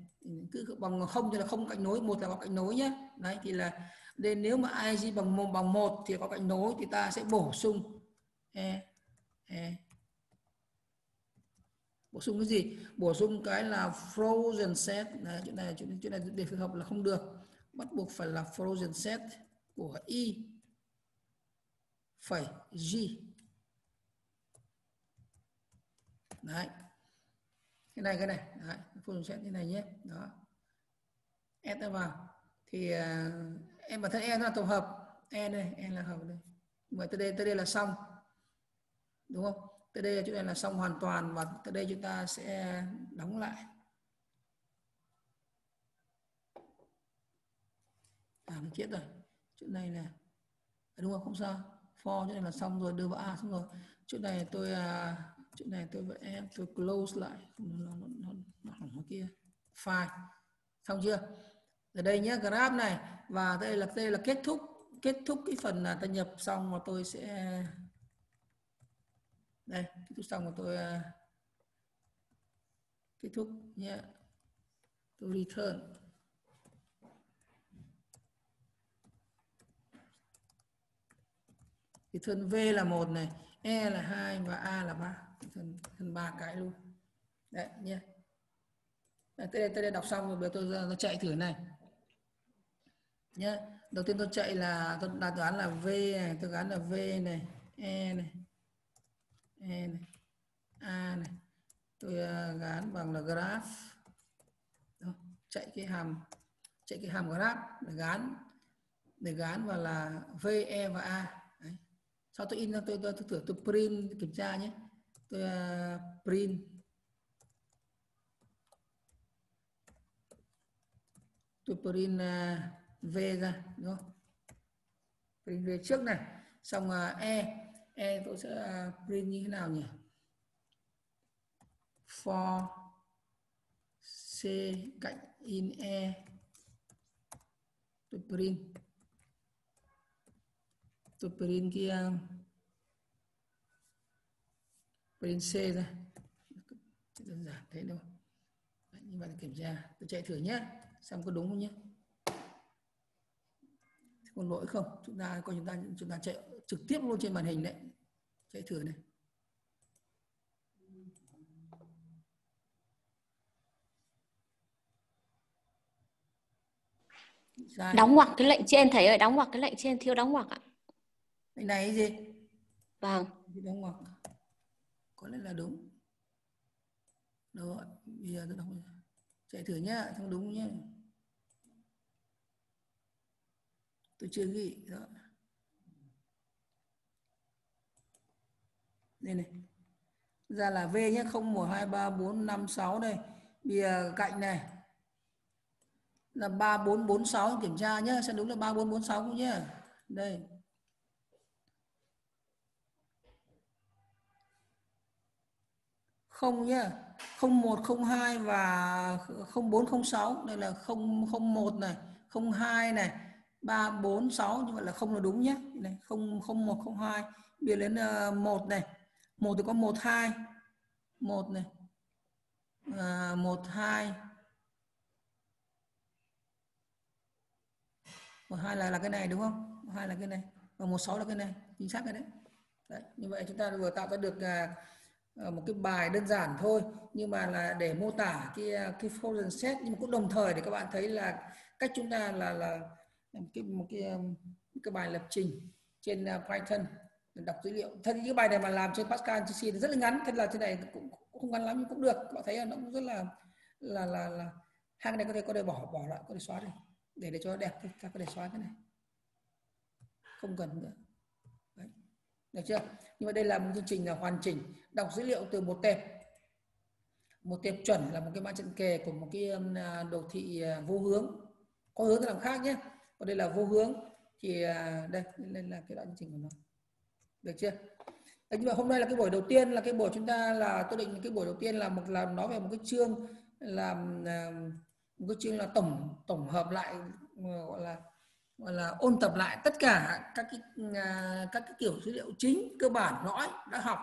Cứ bằng không thì là không cạnh nối một là có cạnh nối nhé đấy thì là nên nếu mà IG e, bằng một bằng một thì có cạnh nối thì ta sẽ bổ sung. E e bổ sung cái gì? Bổ sung cái là frozen set. Đấy, chỗ này chỗ này, chỗ này để phù hợp là không được. Bắt buộc phải là frozen set của y phẩy g. Đấy. Cái này cái này. Đấy, phương sẽ thế này nhé. Đó. E ta vào. Thì uh, em bản thân e là tổng hợp. E đây e là hợp đây. Mà tới đây tới đây là xong. Đúng không? Tới đây chỗ này là xong hoàn toàn và tới đây chúng ta sẽ đóng lại. À mình chết rồi. Chỗ này là đúng không? Không sao for chỗ này là xong rồi đưa vào a xong rồi. Chỗ này tôi à, chỗ này tôi vẽ em tôi close lại. Nó nó nó, nó hỏng nó kia. File xong chưa? Ở đây nhé graph này. Và đây là đây là kết thúc kết thúc cái phần là ta nhập. Xong và tôi sẽ đây kết thúc xong và tôi à, kết thúc nhé tôi return. Thì thân v là một này e là hai và a là ba. Thân thân ba cái luôn. Đấy nhé. Đây, tôi đây, đây đọc xong rồi bây giờ tôi, tôi chạy thử này. Nhé đầu tiên tôi chạy là tôi đặt toán là v này tôi gắn là v này e này e này a này. Tôi à, gắn bằng là graph. Đó, chạy cái hàm chạy cái hàm graph để gắn để gắn vào là v e và a sau tôi in ra tôi tôi, tôi thử tôi print kiểm tra nhé. Tôi uh, print. Tôi print uh, v ra đúng không? Print v trước này. Xong uh, e. E tôi sẽ uh, print như thế nào nhỉ? For c cạnh in e. Tôi print tôi print kia print c ra đơn giản thế đâu như bạn kiểm tra, tôi chạy thử nhé xem có đúng không nhé còn lỗi không? Chúng ta, coi chúng ta chúng ta chạy trực tiếp luôn trên màn hình đấy. Chạy thử này. Sai. đóng ngoặc cái lệnh trên, thầy ơi, đóng ngoặc cái lệnh trên, thiếu đóng ngoặc ạ lệnh này gì? Vâng. Đóng ngoặc có lẽ là đúng. Rồi bây giờ tôi đóng chạy thử nhá không đúng nhá. Tôi chưa ghi đó. Đây này. Ra là V nhé 0 1 2 3 4 5 6 đây. Bây giờ cạnh này. Là 3446 kiểm tra nhé sẽ đúng là 3446 cũng nhé đây không nhá. 0102 và 0406 đây là 001 này 02 này 346 như vậy là không là đúng nhé này 00102 biến đến uh, 1 này. 1 thì có 12 1 này. À, 12 12 là là cái này đúng không? 12 là cái này. Và 16 là cái này. Chính xác cái đấy. Đấy như vậy chúng ta vừa tạo ra được uh, Ờ, một cái bài đơn giản thôi nhưng mà là để mô tả cái à, cái Frozen set. Nhưng mà cũng đồng thời để các bạn thấy là cách chúng ta là là một cái một cái à, một cái bài lập trình trên à, Python để đọc dữ liệu. Thật những bài này mà làm trên Pascal trên C thì rất là ngắn thật là thế này cũng, cũng không ngắn lắm nhưng cũng được. Các bạn thấy là nó cũng rất là là là, là hai cái này có thể có thể bỏ bỏ lại có thể xóa đi để để cho nó đẹp thì ta có thể xóa cái này. Không cần nữa được chưa? Nhưng mà đây là một chương trình là hoàn chỉnh đọc dữ liệu từ một tệp. Một tệp chuẩn là một cái mã trận kề của một cái um, à, đồ thị à, vô hướng. Có hướng làm khác nhé. Còn đây là vô hướng thì à, đây nên là cái đoạn chương trình của nó. Được chưa? Đấy, nhưng mà hôm nay là cái buổi đầu tiên là cái buổi chúng ta là tôi định cái buổi đầu tiên là một là nói về một cái chương làm một cái chương là tổng tổng hợp lại gọi là gọi là ôn tập lại tất cả các cái à, các cái kiểu dữ liệu chính, cơ bản, lõi đã học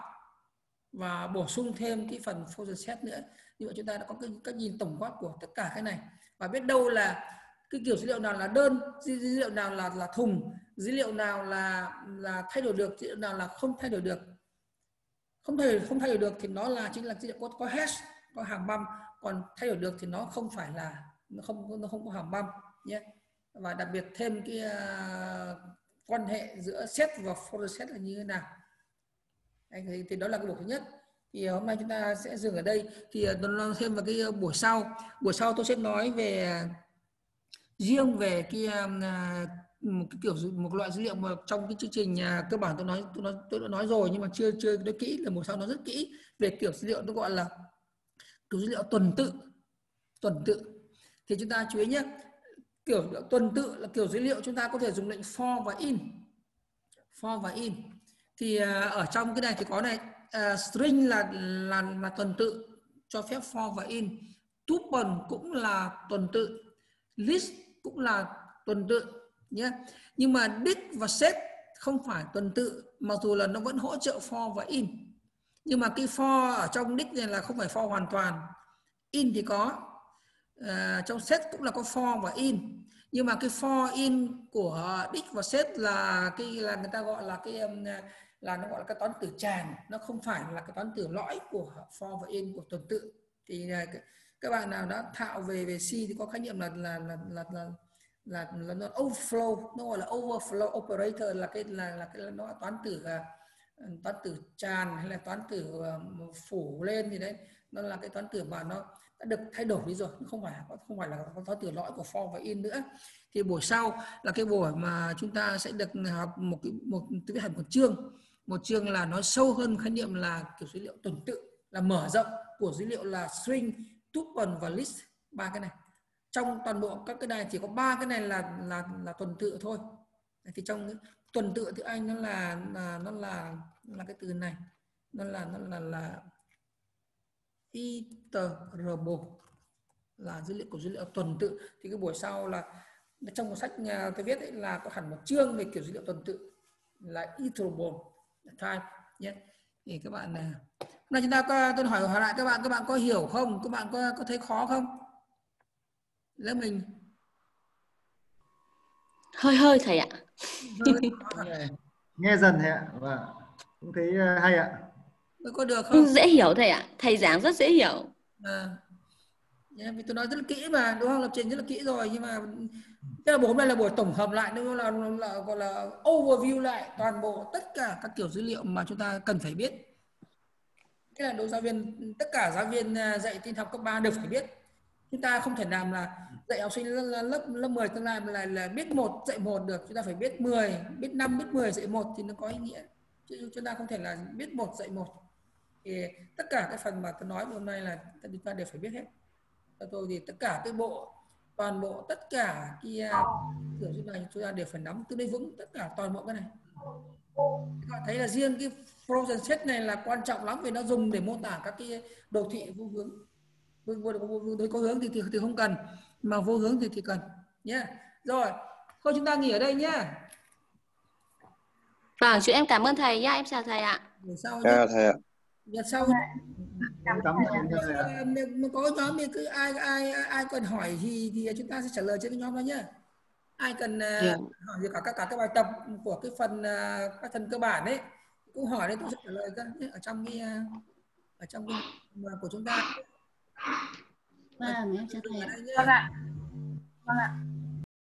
và bổ sung thêm cái phần folder set nữa. Như vậy chúng ta đã có cái cách nhìn tổng quát của tất cả cái này. Và biết đâu là cái kiểu dữ liệu nào là đơn, dữ liệu nào là là thùng, dữ liệu nào là là thay đổi được, dữ liệu nào là không thay đổi được. Không thay không thay đổi được thì nó là, chính là dữ liệu có có hash, có hàm băm. Còn thay đổi được thì nó không phải là, nó không nó không có hàm băm, nhé và đặc biệt thêm cái uh, quan hệ giữa set và folder set là như thế nào? Anh thấy thì đó là cái buổi thứ nhất. Thì hôm nay chúng ta sẽ dừng ở đây. Thì à, nó thêm vào cái à, buổi sau. Buổi sau tôi sẽ nói về riêng về cái một cái kiểu một loại dữ liệu mà trong cái chương trình cơ bản tôi nói tôi nói tôi đã nói rồi nhưng mà chưa chưa nói kỹ là một sau nó rất kỹ về kiểu dữ liệu tôi gọi là kiểu dữ liệu tuần tự tuần tự. Thì chúng ta chú ý nhé kiểu tuần tự là kiểu dữ liệu chúng ta có thể dùng lệnh for và in. For và in. Thì à, ở trong cái này thì có này uh, string là là là tuần tự cho phép for và in. Tuple cũng là tuần tự. List cũng là tuần tự nhé. Nhưng mà dict và set không phải tuần tự mặc dù là nó vẫn hỗ trợ for và in. Nhưng mà cái for ở trong dict này là không phải for hoàn toàn. In thì có Ờ, trong set cũng là có for và in. Nhưng mà cái for in của đích và set là cái là người ta gọi là cái um, là nó gọi là cái toán tử tràn nó không phải là cái toán tử lõi của for và in của tuần tự. Thì uh, các bạn nào đã thạo về về C thì có khái niệm là là là là là là, là nó overflow nó gọi là overflow operator là cái là là cái là nó toán tử uh, toán tử tràn hay là toán tử um, phủ lên gì đấy nó là cái toán tử mà nó đã được thay đổi đi rồi. Không phải không phải là toán tử lõi của for và in nữa. Thì buổi sau là cái buổi mà chúng ta sẽ được học một cái một viết hẳn một chương. Một chương là nói sâu hơn khái niệm là kiểu dữ liệu tuần tự là mở rộng của dữ liệu là string tuple và list. Ba cái này. Trong toàn bộ các cái này chỉ có ba cái này là là là tuần tự thôi. Thì trong tuần tự tiếng anh nó là, là nó là là cái từ này. Nó là nó là là iterable là dữ liệu của dữ liệu tuần tự. Thì cái buổi sau là trong một sách nhà tôi viết ấy là có hẳn một chương về kiểu dữ liệu tuần tự là iterable type nhé. Thì các bạn này này chúng ta có, tôi hỏi hỏi lại các bạn các bạn có hiểu không? Các bạn có có thấy khó không? Lớp mình hơi hơi thầy ạ. Nghe dần thầy ạ. Và cũng thấy ờ, hay ạ Tôi có được không? Dễ hiểu thầy ạ. Thầy giảng rất dễ hiểu. À. Yeah, vì tôi nói rất là kỹ mà đúng không? Lập trình rất là kỹ rồi nhưng mà cái là buổi hôm nay là buổi tổng hợp lại đúng không? Là, là, là gọi là overview lại toàn bộ tất cả các kiểu dữ liệu mà chúng ta cần phải biết. Cái là đối giáo viên tất cả giáo viên à, dạy tin học cấp 3 đều phải biết. Chúng ta không thể làm là dạy học sinh lớp lớp, lớp 10 tương lai lại là biết một dạy một được. Chúng ta phải biết 10 biết 5 biết 10 dạy một thì nó có ý nghĩa. Chứ chúng ta không thể là biết một dạy một thì tất cả cái phần mà tôi nói hôm nay là chúng ta đều phải biết hết. Theo tôi thì tất cả cái bộ toàn bộ tất cả cái kiểu như này chúng ta đều phải nắm tương đối vững tất cả toàn bộ cái này. Các bạn thấy là riêng cái frozen set này là quan trọng lắm vì nó dùng để mô tả các cái đồ thị vô hướng. Vô, vô, vô, vô, có hướng thì, thì thì không cần mà vô hướng thì thì cần. Nhé yeah. rồi thôi chúng ta nghỉ ở đây nhé vâng chú em cảm ơn thầy nhá. Em chào thầy ạ. Sau à, thầy ạ Nhật sau có nhóm thì cứ ai ai ai cần hỏi thì thì chúng ta sẽ trả lời trên cái nhóm đó nhé ai cần yeah. hỏi gì cả các cả các bài tập của cái phần các phần cơ bản đấy cũng hỏi đấy tôi sẽ trả lời các ở trong cái ở trong cái của chúng ta. Vâng em chào thầy vâng ạ. Vâng ạ